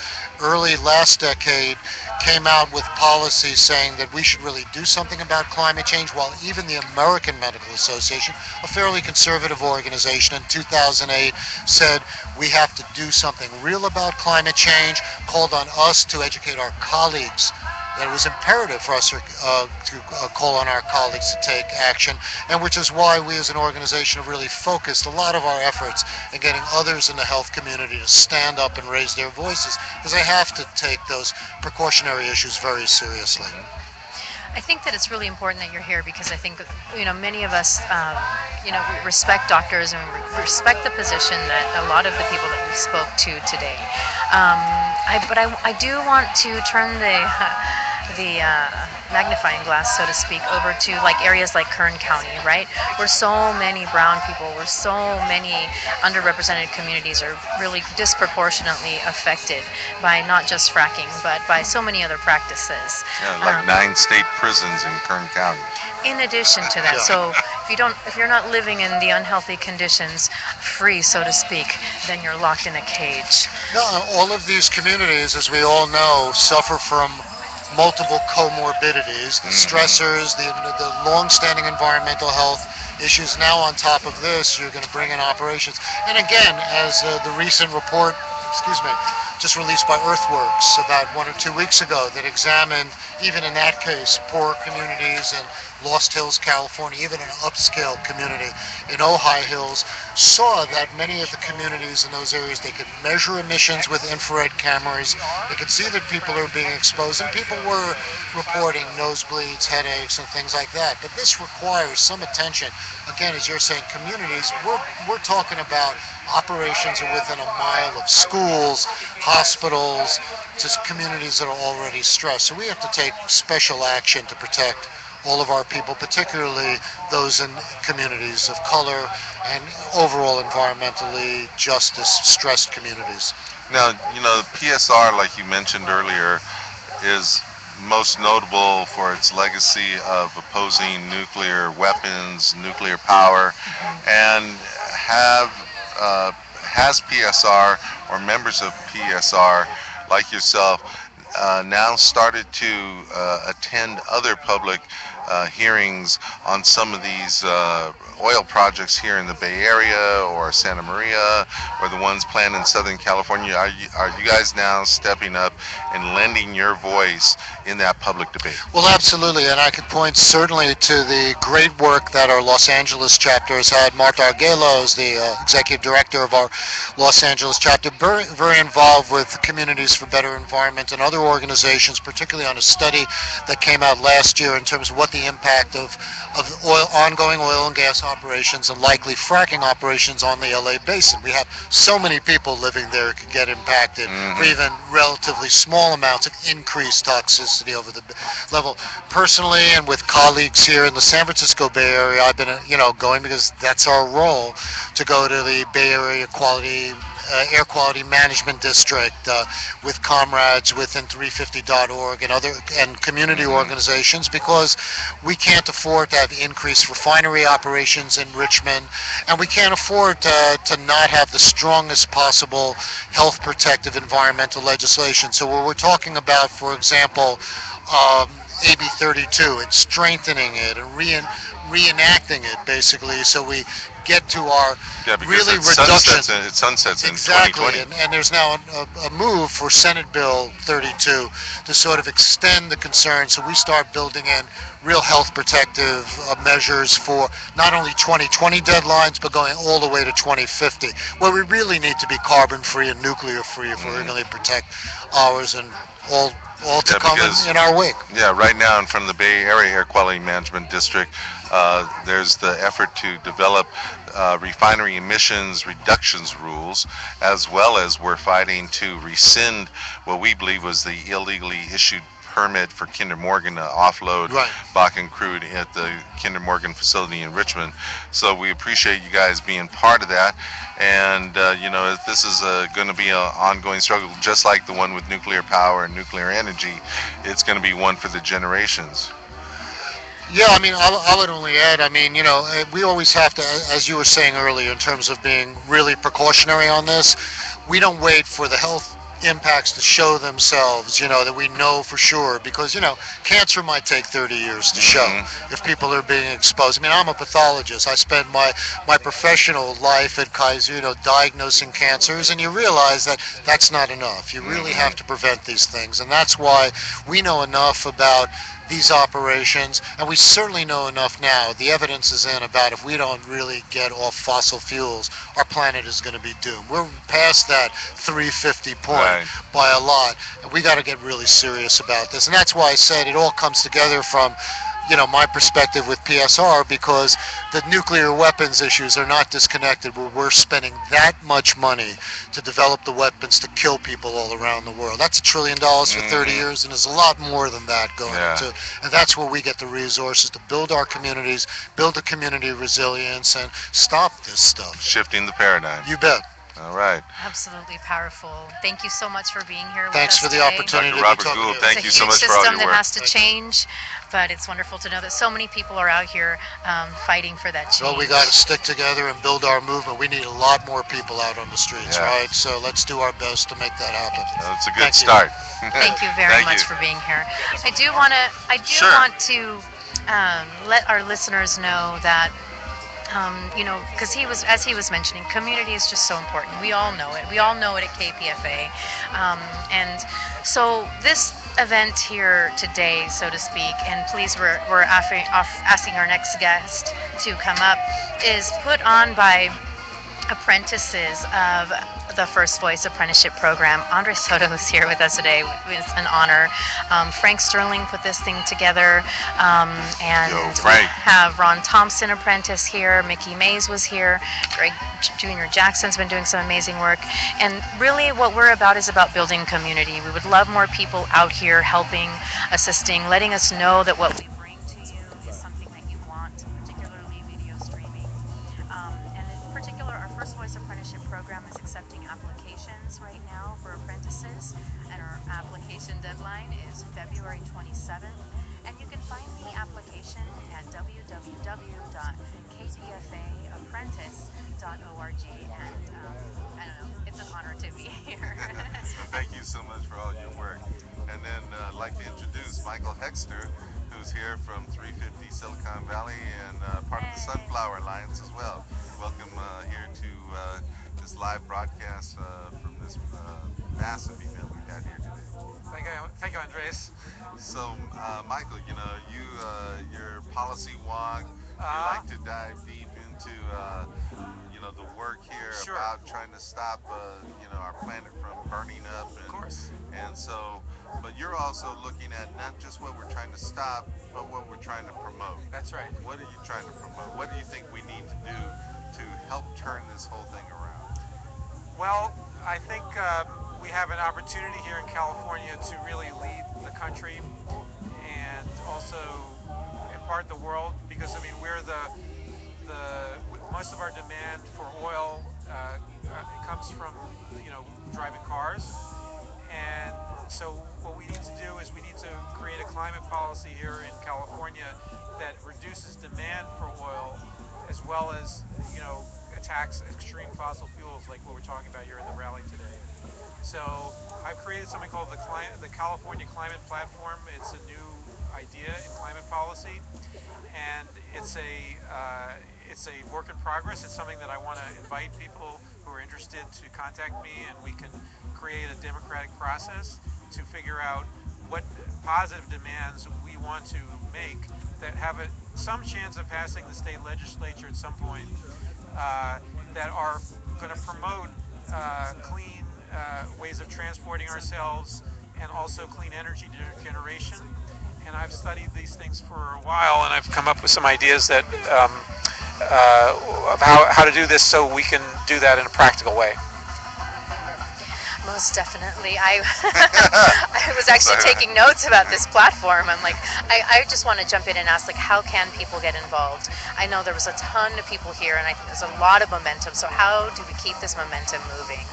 early last decade came out with policies saying that we should really do something about climate change, while even the American Medical Association, a fairly conservative organization in 2008, said we have to do something real about climate change, called on us to educate our colleagues that it was imperative for us uh, to uh, call on our colleagues to take action, and which is why we as an organization have really focused a lot of our efforts in getting others in the health community to stand up and raise their voices, because they have to take those precautionary issues very seriously. I think that it's really important that you're here because I think you know many of us, um, you know, respect doctors and respect the position that a lot of the people that we spoke to today. Um, I, but I, I do want to turn the the uh, magnifying glass, so to speak, over to like areas like Kern County, right? Where so many brown people, where so many underrepresented communities are really disproportionately affected by not just fracking, but by so many other practices. Yeah, like Um, nine state prisons in Kern County. in addition to that, Yeah. so if you don't, if you're not living in the unhealthy conditions, free, so to speak, then you're locked in a cage. No, all of these communities, as we all know, suffer from multiple comorbidities, the stressors, the, the long-standing environmental health issues. Now on top of this, you're going to bring in operations. And again, as uh, the recent report, excuse me, just released by Earthworks about one or two weeks ago that examined, even in that case, poor communities in Lost Hills, California, even an upscale community in Ojai Hills, saw that many of the communities in those areas, they could measure emissions with infrared cameras. They could see that people are being exposed, and people were reporting nosebleeds, headaches, and things like that. But this requires some attention. Again, as you're saying, communities, we're, we're talking about operations are within a mile of schools, hospitals, just communities that are already stressed. So we have to take special action to protect all of our people, particularly those in communities of color and overall environmentally justice stressed communities. Now, you know, PSR, like you mentioned earlier, is most notable for its legacy of opposing nuclear weapons, nuclear power, and have uh, has PSR or members of PSR like yourself uh, now started to uh, attend other public uh, hearings on some of these uh, oil projects here in the Bay Area or Santa Maria or the ones planned in Southern California. Are you, are you guys now stepping up and lending your voice in that public debate? Well, absolutely, and I could point certainly to the great work that our Los Angeles chapter has had. Marta Arguello is the uh, executive director of our Los Angeles chapter, very, very involved with Communities for Better Environment and other organizations, particularly on a study that came out last year in terms of what the impact of, of oil, ongoing oil and gas operations and likely fracking operations on the LA basin. We have so many people living there who could get impacted Mhm. for even relatively small amounts of increased toxicity over the level. Personally, and with colleagues here in the San Francisco Bay Area, I've been, you know, going because that's our role to go to the Bay Area Quality uh, Air Quality Management District, uh, with comrades within 350.org and other and community organizations because we can't afford to have increased refinery operations in Richmond, and we can't afford to, to not have the strongest possible health protective environmental legislation. So what we're talking about, for example, um, AB 32, it's strengthening it and re- reenacting it basically, so we get to our Yeah, really it sunsets, reduction. in- it sunsets in Exactly, 2020. and, and there's now a, a move for Senate Bill 32 to sort of extend the concern, so we start building in real health protective uh, measures for not only 2020 deadlines, but going all the way to 2050, where we really need to be carbon-free and nuclear-free if we're Mhm. going to protect ours and all, all to Yeah, come because- in, in our wake. Yeah, right now in front of the Bay Area Air Quality Management District, uh, there's the effort to develop uh, refinery emissions reductions rules, as well as we're fighting to rescind what we believe was the illegally issued permit for Kinder Morgan to offload Right. Bakken crude at the Kinder Morgan facility in Richmond. So we appreciate you guys being part of that. And, uh, you know, this is going to be an ongoing struggle, just like the one with nuclear power and nuclear energy, it's going to be one for the generations. Yeah, I mean, I, I would only add, I mean, you know, eh, we always have to, as you were saying earlier, in terms of being really precautionary on this, we don't wait for the health impacts to show themselves, you know, that we know for sure, because, you know, cancer might take 30 years to show Mhm. if people are being exposed. I mean, I'm a pathologist. I spend my, my professional life at Kaiser, you know, diagnosing cancers, and you realize that that's not enough. You really Mhm. have to prevent these things, and that's why we know enough about these operations, and we certainly know enough now. The evidence is in about if we don't really get off fossil fuels, our planet is going to be doomed. We're past that 350 point Right. by a lot, and we got to get really serious about this. And that's why I said it all comes together from, you know, my perspective with PSR because the nuclear weapons issues are not disconnected. Where we're spending that much money to develop the weapons to kill people all around the world. That's a trillion dollars for 30 Mhm. years, and there's a lot more than that going Yeah. into. And that's where we get the resources to build our communities, build the community resilience, and stop this stuff. Shifting the paradigm. You bet. All right. Absolutely powerful. Thank you so much for being here with Thanks us for the today. opportunity Dr. to Robert talking Gould, to thank you so much for all your work. It's a system that has to change, but it's wonderful to know that so many people are out here um, fighting for that change. So we got to stick together and build our movement. We need a lot more people out on the streets, Yeah. right? So let's do our best to make that happen. That's a good Thank you. start. Thank you very Thank much you. for being here. I do want to. I do Sure. want to um, let our listeners know that. Um, you know, because he was, as he was mentioning, community is just so important. We all know it. We all know it at KPFA, um, and so this event here today, so to speak, and please, we're we're offering, off, asking our next guest to come up, is put on by apprentices of the First Voice Apprenticeship Program. Andre Soto is here with us today. It's an honor. Um, Frank Sterling put this thing together, um, and Yo, we have Ron Thompson, apprentice here. Mickey Mays was here. Greg Junior Jackson's been doing some amazing work. And really, what we're about is about building community. We would love more people out here helping, assisting, letting us know that what we Michael Hexter, who's here from 350 Silicon Valley and uh, part of the Sunflower Alliance as well. Welcome uh, here to uh, this live broadcast uh, from this uh, massive event we got here today. Thank you, thank you, Andres. So, uh, Michael, you know, you uh, you're policy wonk. You Uh, like to dive deep into, uh, you know, the work here Sure. about trying to stop, uh, you know, our planet from burning up. of course. and so, but you're also looking at not just what we're trying to stop, but what we're trying to promote. That's right. What are you trying to promote? What do you think we need to do to help turn this whole thing around? Well, I think um, we have an opportunity here in California to really lead the country and also impart the world because I mean we're the the most of our demand for oil uh, uh, uh, comes from you know driving cars, and so what we need to do is we need to create a climate policy here in California that reduces demand for oil, as well as you know attacks extreme fossil fuels like what we're talking about here in the rally today. So I've created something called the, the California Climate Platform. It's a new idea in climate policy, and it's a uh, it's a work in progress. It's something that I want to invite people who are interested to contact me, and we can create a democratic process to figure out what positive demands we want to make that have a, some chance of passing the state legislature at some point uh, that are going to promote uh, clean uh, ways of transporting ourselves and also clean energy generation. And I've studied these things for a while, and I've come up with some ideas that um, uh, of how, how to do this so we can do that in a practical way. Most definitely. I I was actually taking notes about this platform. I'm like, I, I just want to jump in and ask, like, how can people get involved? I know there was a ton of people here, and I think there's a lot of momentum. So how do we keep this momentum moving?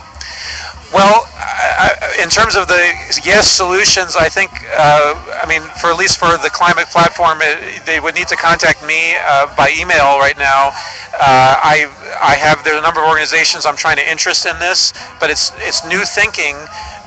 Well, I, in terms of the yes solutions, I think, uh, I mean, for at least for the climate platform, it, they would need to contact me uh, by email right now. Uh, I I have there's a number of organizations I'm trying to interest in this, but it's it's new thinking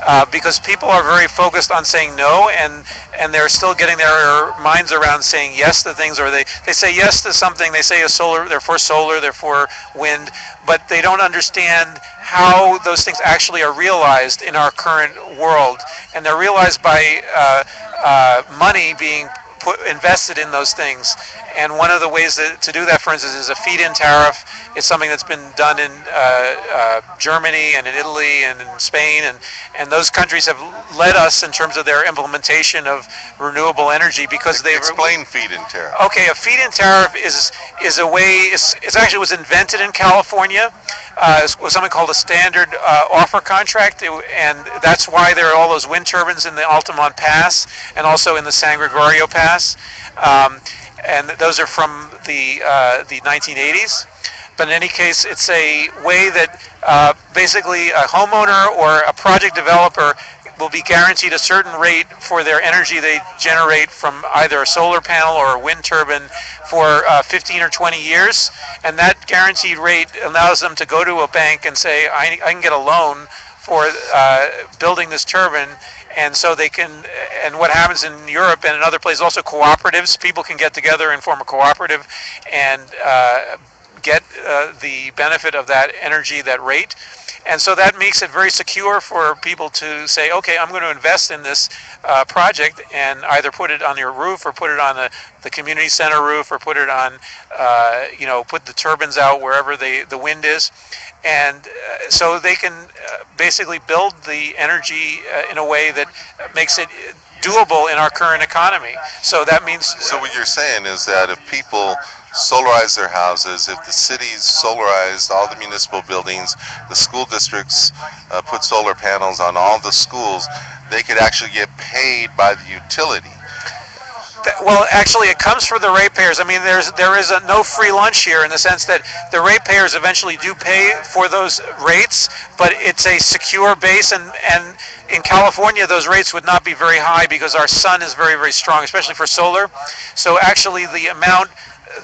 uh, because people are very focused on saying no, and and they're still getting their minds around saying yes to things, or they they say yes to something. They say a solar, they're for solar, they're for wind, but they don't understand how those things actually are realized in our current world, and they're realized by uh, uh, money being put invested in those things. And one of the ways that, to do that, for instance, is a feed-in tariff. It's something that's been done in uh, uh, Germany and in Italy and in Spain, and and those countries have led us in terms of their implementation of renewable energy because they've Explain feed-in tariff. Okay, a feed-in tariff is is a way. It's, it's actually was invented in California. Uh, it was something called a standard uh, offer contract, It- and that's why there are all those wind turbines in the Altamont Pass and also in the San Gorgonio Pass. Um, and those are from the uh, the 1980s. But in any case, it's a way that uh, basically a homeowner or a project developer will be guaranteed a certain rate for their energy they generate from either a solar panel or a wind turbine for uh, 15 or 20 years. And that guaranteed rate allows them to go to a bank and say, I, I can get a loan for uh, building this turbine. And so they can, and what happens in Europe and in other places, also cooperatives, people can get together and form a cooperative and uh, get uh, the benefit of that energy, that rate. And so that makes it very secure for people to say, okay, I'm going to invest in this uh, project and either put it on your roof or put it on the, the community center roof or put it on, uh, you know, put the turbines out wherever the, the wind is. And uh, so they can uh, basically build the energy uh, in a way that makes it doable in our current economy. So that means So what you're saying is that if people solarize their houses, if the cities solarized all the municipal buildings, the school districts uh, put solar panels on all the schools, they could actually get paid by the utility. Well, actually, it comes from the ratepayers. I mean, there's there is a no free lunch here in the sense that the ratepayers eventually do pay for those rates, but it's a secure base, and and in California, those rates would not be very high because our sun is very very strong, especially for solar. So actually, the amount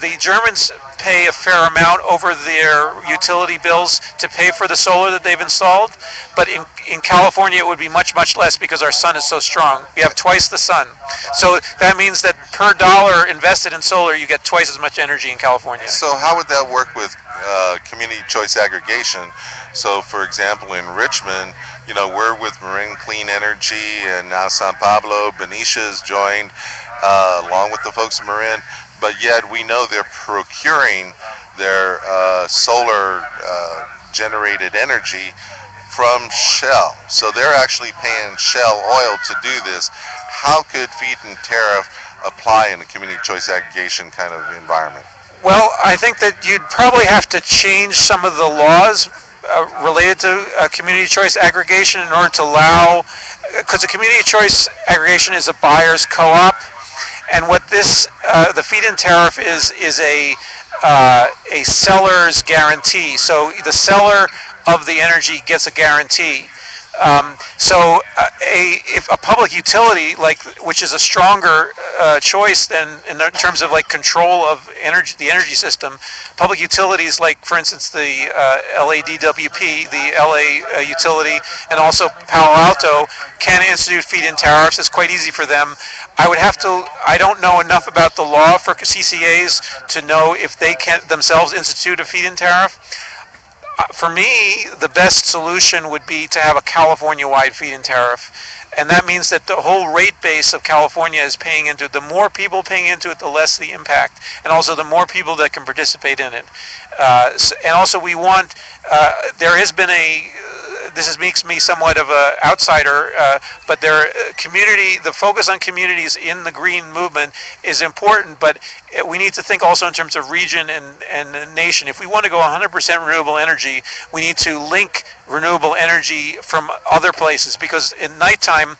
the Germans pay a fair amount over their utility bills to pay for the solar that they've installed, but in, in California it would be much, much less because our sun is so strong. We have twice the sun. So that means that per dollar invested in solar, you get twice as much energy in California. So how would that work with uh, community choice aggregation? So for example, in Richmond, you know, we're with Marin Clean Energy and now San Pablo, Benicia joined uh, along with the folks in Marin, but yet we know they're procuring their uh, solar uh, generated energy from Shell. So they're actually paying Shell oil to do this. How could feed-in tariff apply in a community choice aggregation kind of environment? Well, I think that you'd probably have to change some of the laws uh, related to uh, community choice aggregation in order to allow, because a community choice aggregation is a buyer's co-op, and what this uh, the feed-in tariff is is a uh, a seller's guarantee. So the seller of the energy gets a guarantee. Um, so uh, a if a public utility like which is a stronger uh, choice than in terms of like control of energy the energy system, public utilities like for instance the uh, LADWP, the LA uh, utility, and also Palo Alto can institute feed-in tariffs. It's quite easy for them. I would have to. I don't know enough about the law for CCAs to know if they can themselves institute a feed-in tariff for me, the best solution would be to have a California-wide feed-in tariff. And that means that the whole rate base of California is paying into it. The more people paying into it, the less the impact. And also the more people that can participate in it. Uh, and also we want, uh, there has been a, this is, makes me somewhat of an outsider, uh, but their uh, community, the focus on communities in the green movement is important, but we need to think also in terms of region and, and nation. If we want to go 100% renewable energy, we need to link renewable energy from other places because in nighttime,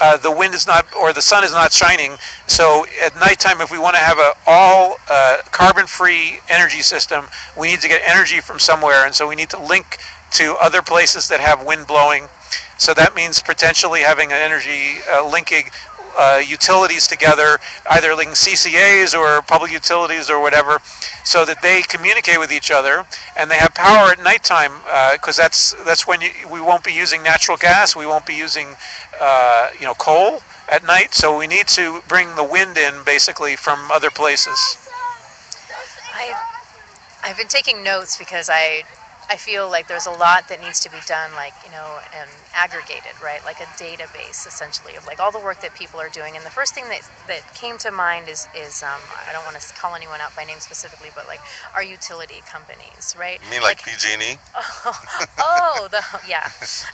uh, the wind is not, or the sun is not shining. So at nighttime, if we want to have a all uh, carbon-free energy system, we need to get energy from somewhere, and so we need to link to other places that have wind blowing. So that means potentially having an energy uh, linking uh, utilities together, either linking CCAs or public utilities or whatever, so that they communicate with each other and they have power at nighttime because uh, that's that's when you, we won't be using natural gas, we won't be using uh, you know coal at night. So we need to bring the wind in basically from other places. I I've been taking notes because I I feel like there's a lot that needs to be done, like, you know, and aggregated, right? Like a database, essentially, of like all the work that people are doing. And the first thing that, that came to mind is, is um, I don't want to call anyone out by name specifically, but like our utility companies, right? You mean like, like PG&E? Oh, oh, the, yeah.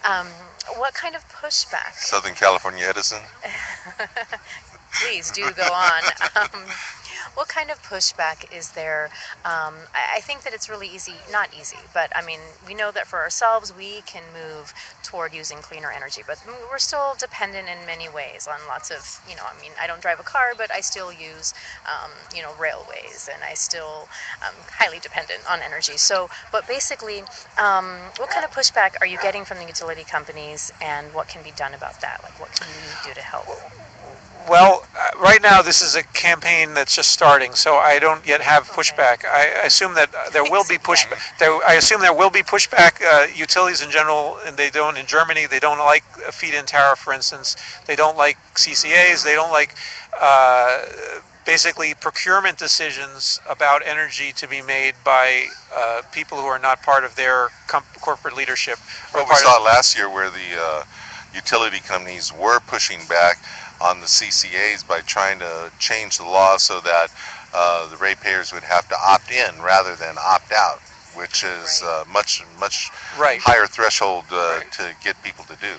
Um, what kind of pushback? Southern California Edison? Please do go on. Um, what kind of pushback is there? Um, I, I think that it's really easy, not easy, but I mean, we know that for ourselves, we can move toward using cleaner energy, but we're still dependent in many ways on lots of, you know, I mean, I don't drive a car, but I still use, um, you know, railways, and I still um, highly dependent on energy. So, but basically, um, what kind of pushback are you getting from the utility companies, and what can be done about that? Like, what can you do to help? Well, uh, right now this is a campaign that's just starting, so I don't yet have pushback. I assume that uh, there will be pushback. I assume there will be pushback. Uh, utilities in general, and they don't in Germany. They don't like a feed-in tariff, for instance. They don't like CCAs. They don't like uh, basically procurement decisions about energy to be made by uh, people who are not part of their corporate leadership. Well, we saw last year where the uh, utility companies were pushing back on the CCAs by trying to change the law so that uh, the ratepayers would have to opt in rather than opt out, which is uh, much much right. higher threshold uh, right. to get people to do.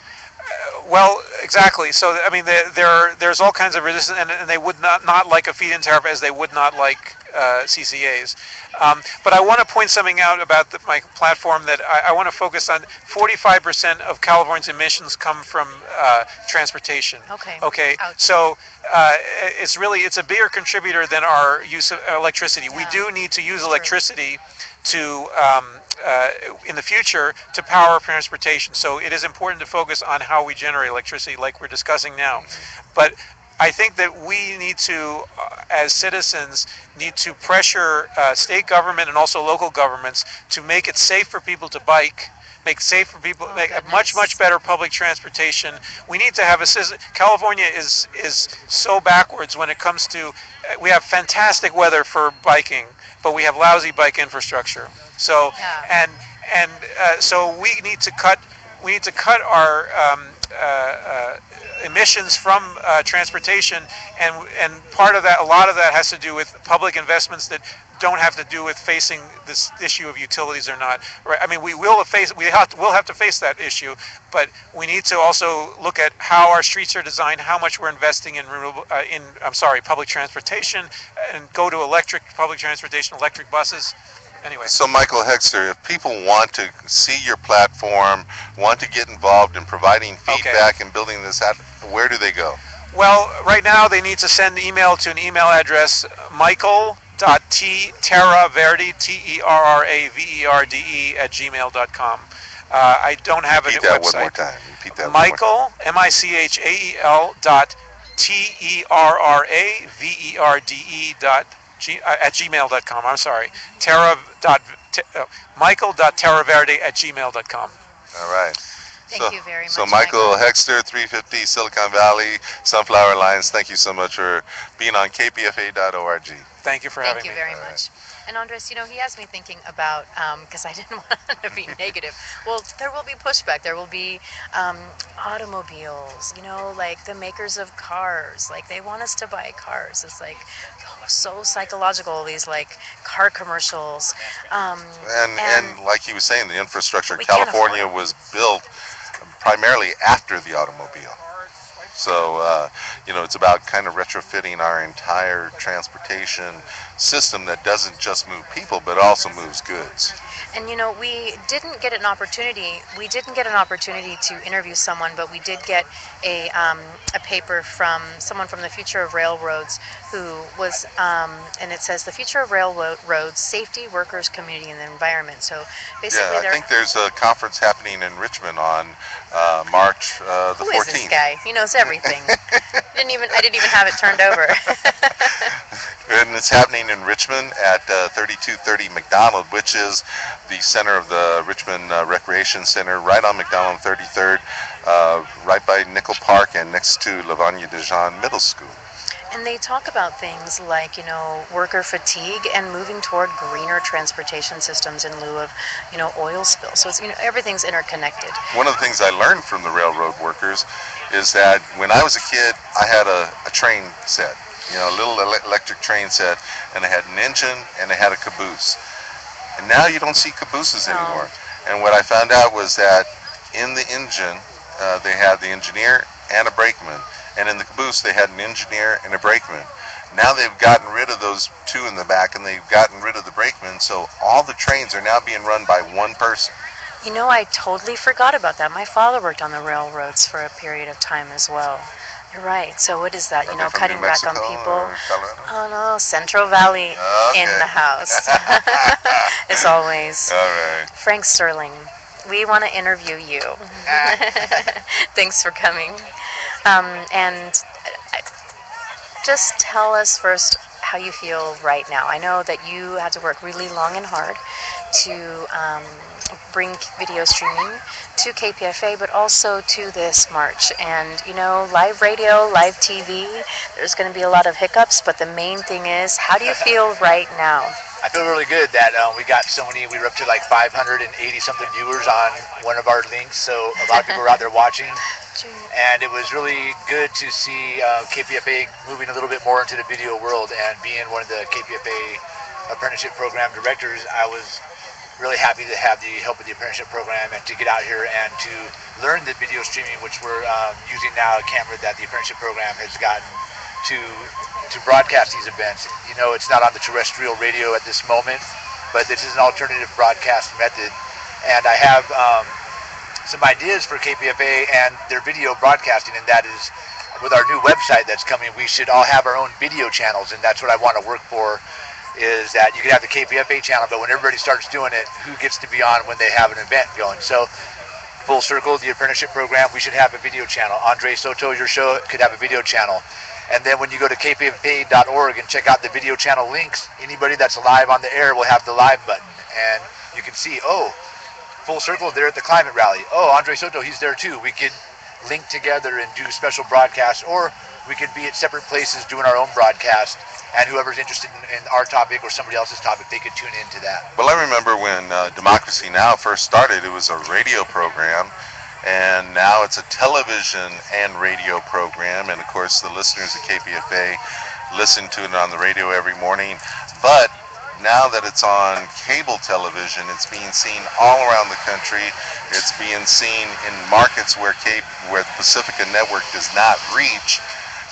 Well, exactly. So I mean, there, there there's all kinds of resistance, and, and, they would not not like a feed-in tariff as they would not like uh, CCAs. Um, but I want to point something out about the, my platform that I, I want to focus on. 45% of California's emissions come from uh, transportation. Okay. Okay. Ouch. So uh, it's really it's a bigger contributor than our use of electricity. Yeah. We do need to use electricity to um, uh, in the future to power transportation. So it is important to focus on how we generate electricity, like we're discussing now. Mm-hmm. But I think that we need to, uh, as citizens, need to pressure uh, state government and also local governments to make it safe for people to bike make safe for people, oh, make goodness. much much better public transportation. We need to have a system. California is is so backwards when it comes to. We have fantastic weather for biking, but we have lousy bike infrastructure. So yeah. and and uh, so we need to cut. We need to cut our um, uh, uh, emissions from uh, transportation, and and part of that, a lot of that has to do with public investments that don't have to do with facing this issue of utilities or not. Right? I mean, we will face we have to, we'll have to face that issue, but we need to also look at how our streets are designed, how much we're investing in renewable uh, in I'm sorry, public transportation, and go to electric public transportation, electric buses. Anyway. So Michael Hexter, if people want to see your platform, want to get involved in providing feedback okay. and building this out, where do they go? Well, right now they need to send email to an email address michael.tterraverde, T-E-R-R-A-V-E-R-D-E at gmail.com. Uh, I don't have Repeat a that website. one more time. Repeat that one more time. Michael, M-I-C-H-A-E-L dot T-E-R-R-A-V-E-R-D-E dot G, uh, at gmail.com. I'm sorry. Terra dot, t- uh, Michael dot terraverde at gmail.com. All right. Thank so, you very much. So Michael Hexter, 350 Silicon Valley Sunflower Alliance, thank you so much for being on kpfa.org. Thank you for Thank having you me. Thank you very All right. And Andres, you know, he has me thinking about, because I didn't want to be negative. Well, there will be pushback. There will be um, automobiles, you know, like the makers of cars. Like they want us to buy cars. It's like oh, so psychological, these like car commercials. Um, And, And- and like he was saying, the infrastructure in We can't afford California was built primarily after the automobile. So, uh, you know, it's about kind of retrofitting our entire transportation system that doesn't just move people, but also moves goods. And you know, we didn't get an opportunity. We didn't get an opportunity to interview someone, but we did get a um, a paper from someone from the Future of Railroads, who was, um, and it says the Future of Railroads: Safety, Workers, Community, and the Environment. So basically, Yeah, I think there's a conference happening in Richmond on uh, March uh, the who 14th. is this guy? He knows everything. didn't even I didn't even have it turned over. And it's happening in Richmond at uh, 3230 Macdonald, which is the center of the Richmond uh, Recreation Center, right on Macdonald 33rd, uh, right by Nicholl Park and next to Lavonya DeJean Middle School. And they talk about things like, you know, worker fatigue and moving toward greener transportation systems in lieu of, you know, oil spills. So it's, you know, everything's interconnected. One of the things I learned from the railroad workers is that when I was a kid, I had a, a train set, you know, a little ele- electric train set, and it had an engine and it had a caboose. And now you don't see cabooses anymore. And what I found out was that in the engine, uh, they had the engineer and a brakeman. And in the caboose, they had an engineer and a brakeman. Now they've gotten rid of those two in the back and they've gotten rid of the brakeman. So all the trains are now being run by one person. You know, I totally forgot about that. My father worked on the railroads for a period of time as well. You're right. So what is that? You know, cutting back on people. Oh no, Central Valley in Okay. the house. As always. All right. Frank Sterling, we want to interview you. Thanks for coming. Um, and uh, just tell us first how you feel right now. I know that you had to work really long and hard to um, bring video streaming to KPFA, but also to this march. And you know, live radio, live TV, there's going to be a lot of hiccups, but the main thing is, how do you feel right now? I feel really good that um, we got so many. We were up to like 580 something viewers on one of our links, so a lot of people were out there watching, and it was really good to see uh, KPFA moving a little bit more into the video world. And being one of the KPFA apprenticeship program directors, I was really happy to have the help of the apprenticeship program and to get out here and to learn the video streaming, which we're um, using now a camera that the apprenticeship program has gotten to to broadcast these events. You know, it's not on the terrestrial radio at this moment, but this is an alternative broadcast method. And I have um, some ideas for KPFA and their video broadcasting, and that is with our new website that's coming, we should all have our own video channels, and that's what I want to work for. Is that you can have the KPFA channel, but when everybody starts doing it, who gets to be on when they have an event going? So, full circle, the apprenticeship program, we should have a video channel. Andre Soto, your show could have a video channel. And then when you go to kpfa.org and check out the video channel links, anybody that's live on the air will have the live button. And you can see, oh, full circle, they're at the climate rally. Oh, Andre Soto, he's there too. We could link together and do special broadcasts, or we could be at separate places doing our own broadcast. And whoever's interested in, in our topic or somebody else's topic, they could tune into that. Well, I remember when uh, Democracy Now! first started, it was a radio program, and now it's a television and radio program. And of course, the listeners at KPFA listen to it on the radio every morning. But now that it's on cable television, it's being seen all around the country. It's being seen in markets where Cape, where the Pacifica Network does not reach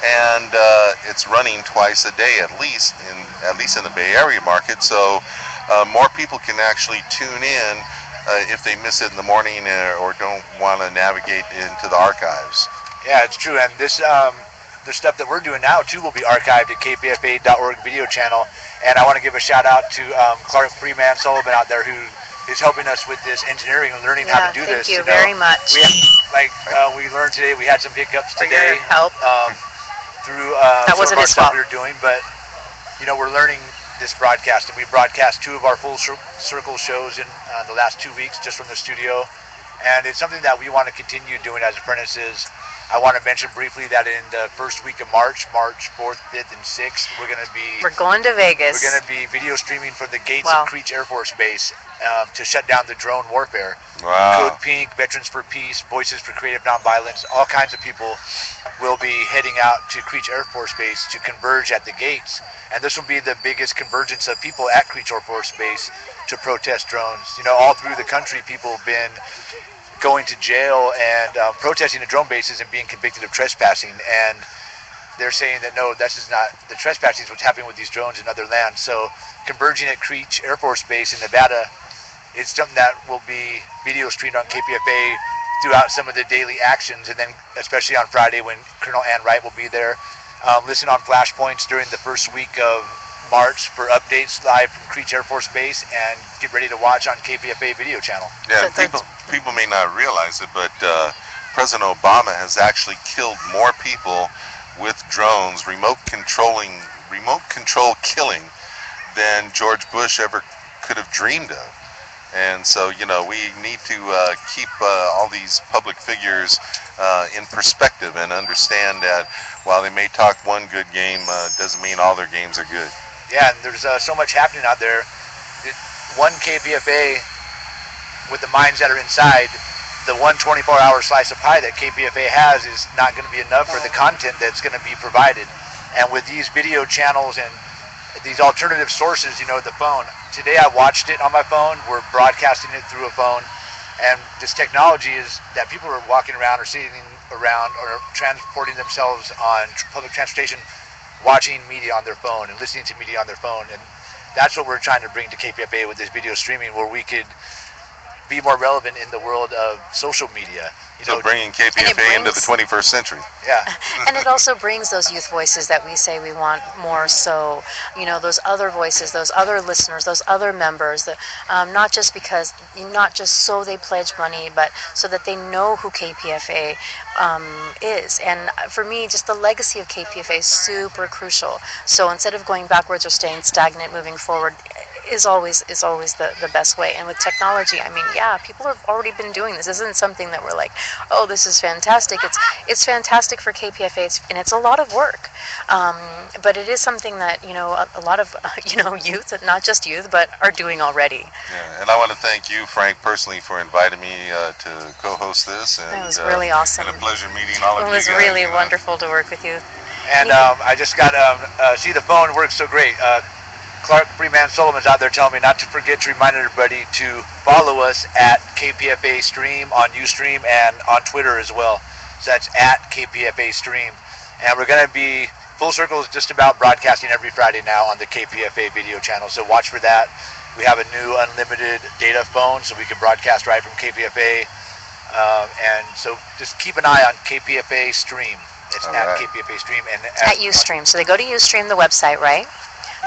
and uh, it's running twice a day at least in at least in the Bay Area market. So uh, more people can actually tune in if they miss it in the morning uh, or don't want to navigate into the archives. Yeah, it's true. And this um, the stuff that we're doing now too will be archived at kpfa.org video channel. And I want to give a shout out to um, Clark Freeman Sullivan out there who is helping us with this engineering and learning how to do thank this. Thank you know. very much. We have, like uh, we learned today, we had some hiccups For your today help. um, through uh, That some wasn't of our his stuff fault. we were doing, but you know we're learning this broadcast, and we broadcast two of our full circle shows in uh, the last two weeks just from the studio, and it's something that we want to continue doing as apprentices. I want to mention briefly that in the first week of March, March 4th, 5th, and 6th, we're going to be We're going to Vegas. we're going to be video streaming from the gates Wow. of Creech Air Force Base um, to shut down the drone warfare. Wow. Code Pink, Veterans for Peace, Voices for Creative Nonviolence, all kinds of people will be heading out to Creech Air Force Base to converge at the gates. And this will be the biggest convergence of people at Creech Air Force Base to protest drones. You know, all through the country, people have been going to jail and um, protesting the drone bases and being convicted of trespassing. And they're saying that no, this is not the trespassing is what's happening with these drones in other lands. So converging at Creech Air Force Base in Nevada it's something that will be video streamed on KPFA throughout some of the daily actions, and then especially on Friday when Colonel Ann Wright will be there. Um, listen on flashpoints during the first week of March for updates live from Creech Air Force Base, and get ready to watch on KPFA video channel. Yeah, So people people may not realize it, but uh, President Obama has actually killed more people with drones, remote controlling, remote control killing, than George Bush ever could have dreamed of. And so, you know, we need to uh, keep uh, all these public figures uh, in perspective and understand that while they may talk one good game, uh, doesn't mean all their games are good. Yeah, and there's uh, so much happening out there. It, one KPFA with the minds that are inside, the one 24-hour slice of pie that KPFA has is not going to be enough for the content that's going to be provided. And with these video channels and these alternative sources, you know, the phone. Today I watched it on my phone. We're broadcasting it through a phone. And this technology is that people are walking around or sitting around or transporting themselves on public transportation, watching media on their phone and listening to media on their phone. And that's what we're trying to bring to KPFA with this video streaming, where we could be more relevant in the world of social media. You So know, bringing KPFA into the 21st century. yeah. and it also brings those youth voices that we say we want more so you know those other voices those other listeners those other members that um, not just because not just so they pledge money but so that they know who kpfa um, is and for me just the legacy of kpfa is super crucial so instead of going backwards or staying stagnant moving forward is always is always the, the best way and with technology i mean yeah people have already been doing this. this isn't something that we're like oh this is fantastic it's it's fantastic for kpfa it's, and it's a lot of work um, but it is something that you know a, a lot of you know youth not just youth but are doing already Yeah, and I want to thank you, Frank, personally for inviting me uh, to co-host this. And, it was uh, really awesome And a pleasure meeting all of you. it you was guys, really you know. wonderful to work with you And um, I just got um, uh, see the phone works so great. Uh, Clark Freeman Sullivan's out there telling me not to forget to remind everybody to follow us at KPFA Stream on UStream and on Twitter as well. So that's at KPFA Stream, and we're gonna be Full Circle is just about broadcasting every Friday now on the KPFA video channel. So watch for that. We have a new unlimited data phone, so we can broadcast right from KPFA. Um, and so just keep an eye on KPFA Stream. It's All at right. KPFA Stream and at ustream so they go to ustream the website right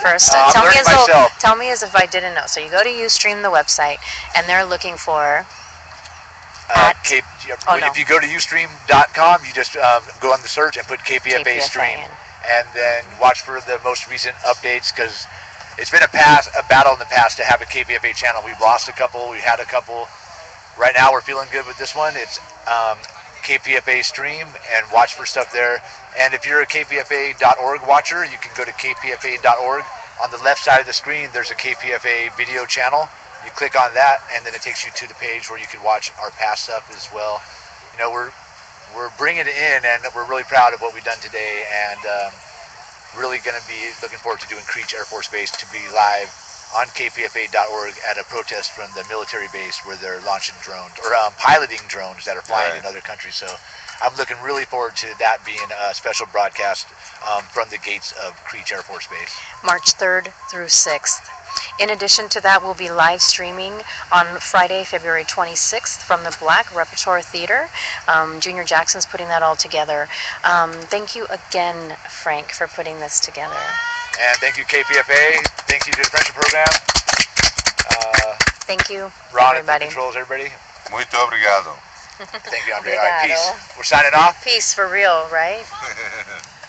first Uh, tell me as though, tell me as if i didn't know so you go to ustream the website and they're looking for uh, At- K- oh, if no. you go to ustream.com, you just um, go on the search and put KPFA, KPFA Stream, in. and then watch for the most recent updates because it's been a past a battle in the past to have a KPFA channel. We've lost a couple, we had a couple. Right now, we're feeling good with this one. It's um, KPFA Stream, and watch for stuff there. And if you're a KPFA.org watcher, you can go to KPFA.org. On the left side of the screen, there's a KPFA video channel. You click on that, and then it takes you to the page where you can watch our past stuff as well. You know, we're we're bringing it in, and we're really proud of what we've done today, and um, really going to be looking forward to doing Creech Air Force Base to be live on KPFA.org at a protest from the military base where they're launching drones or um, piloting drones that are flying Right. in other countries. So I'm looking really forward to that being a special broadcast um, from the gates of Creech Air Force Base. March 3rd through 6th. In addition to that, we'll be live streaming on Friday, February 26th from the Black Repertoire Theater. Um, Junior Jackson's putting that all together. Um, thank you again, Frank, for putting this together. And thank you, KPFA. Thank you to the Friendship Program. Uh, Thank you, Ron at the everybody. controls, everybody. Muito obrigado. Thank you, Andre. All right, peace. We're signing off. Peace for real, right?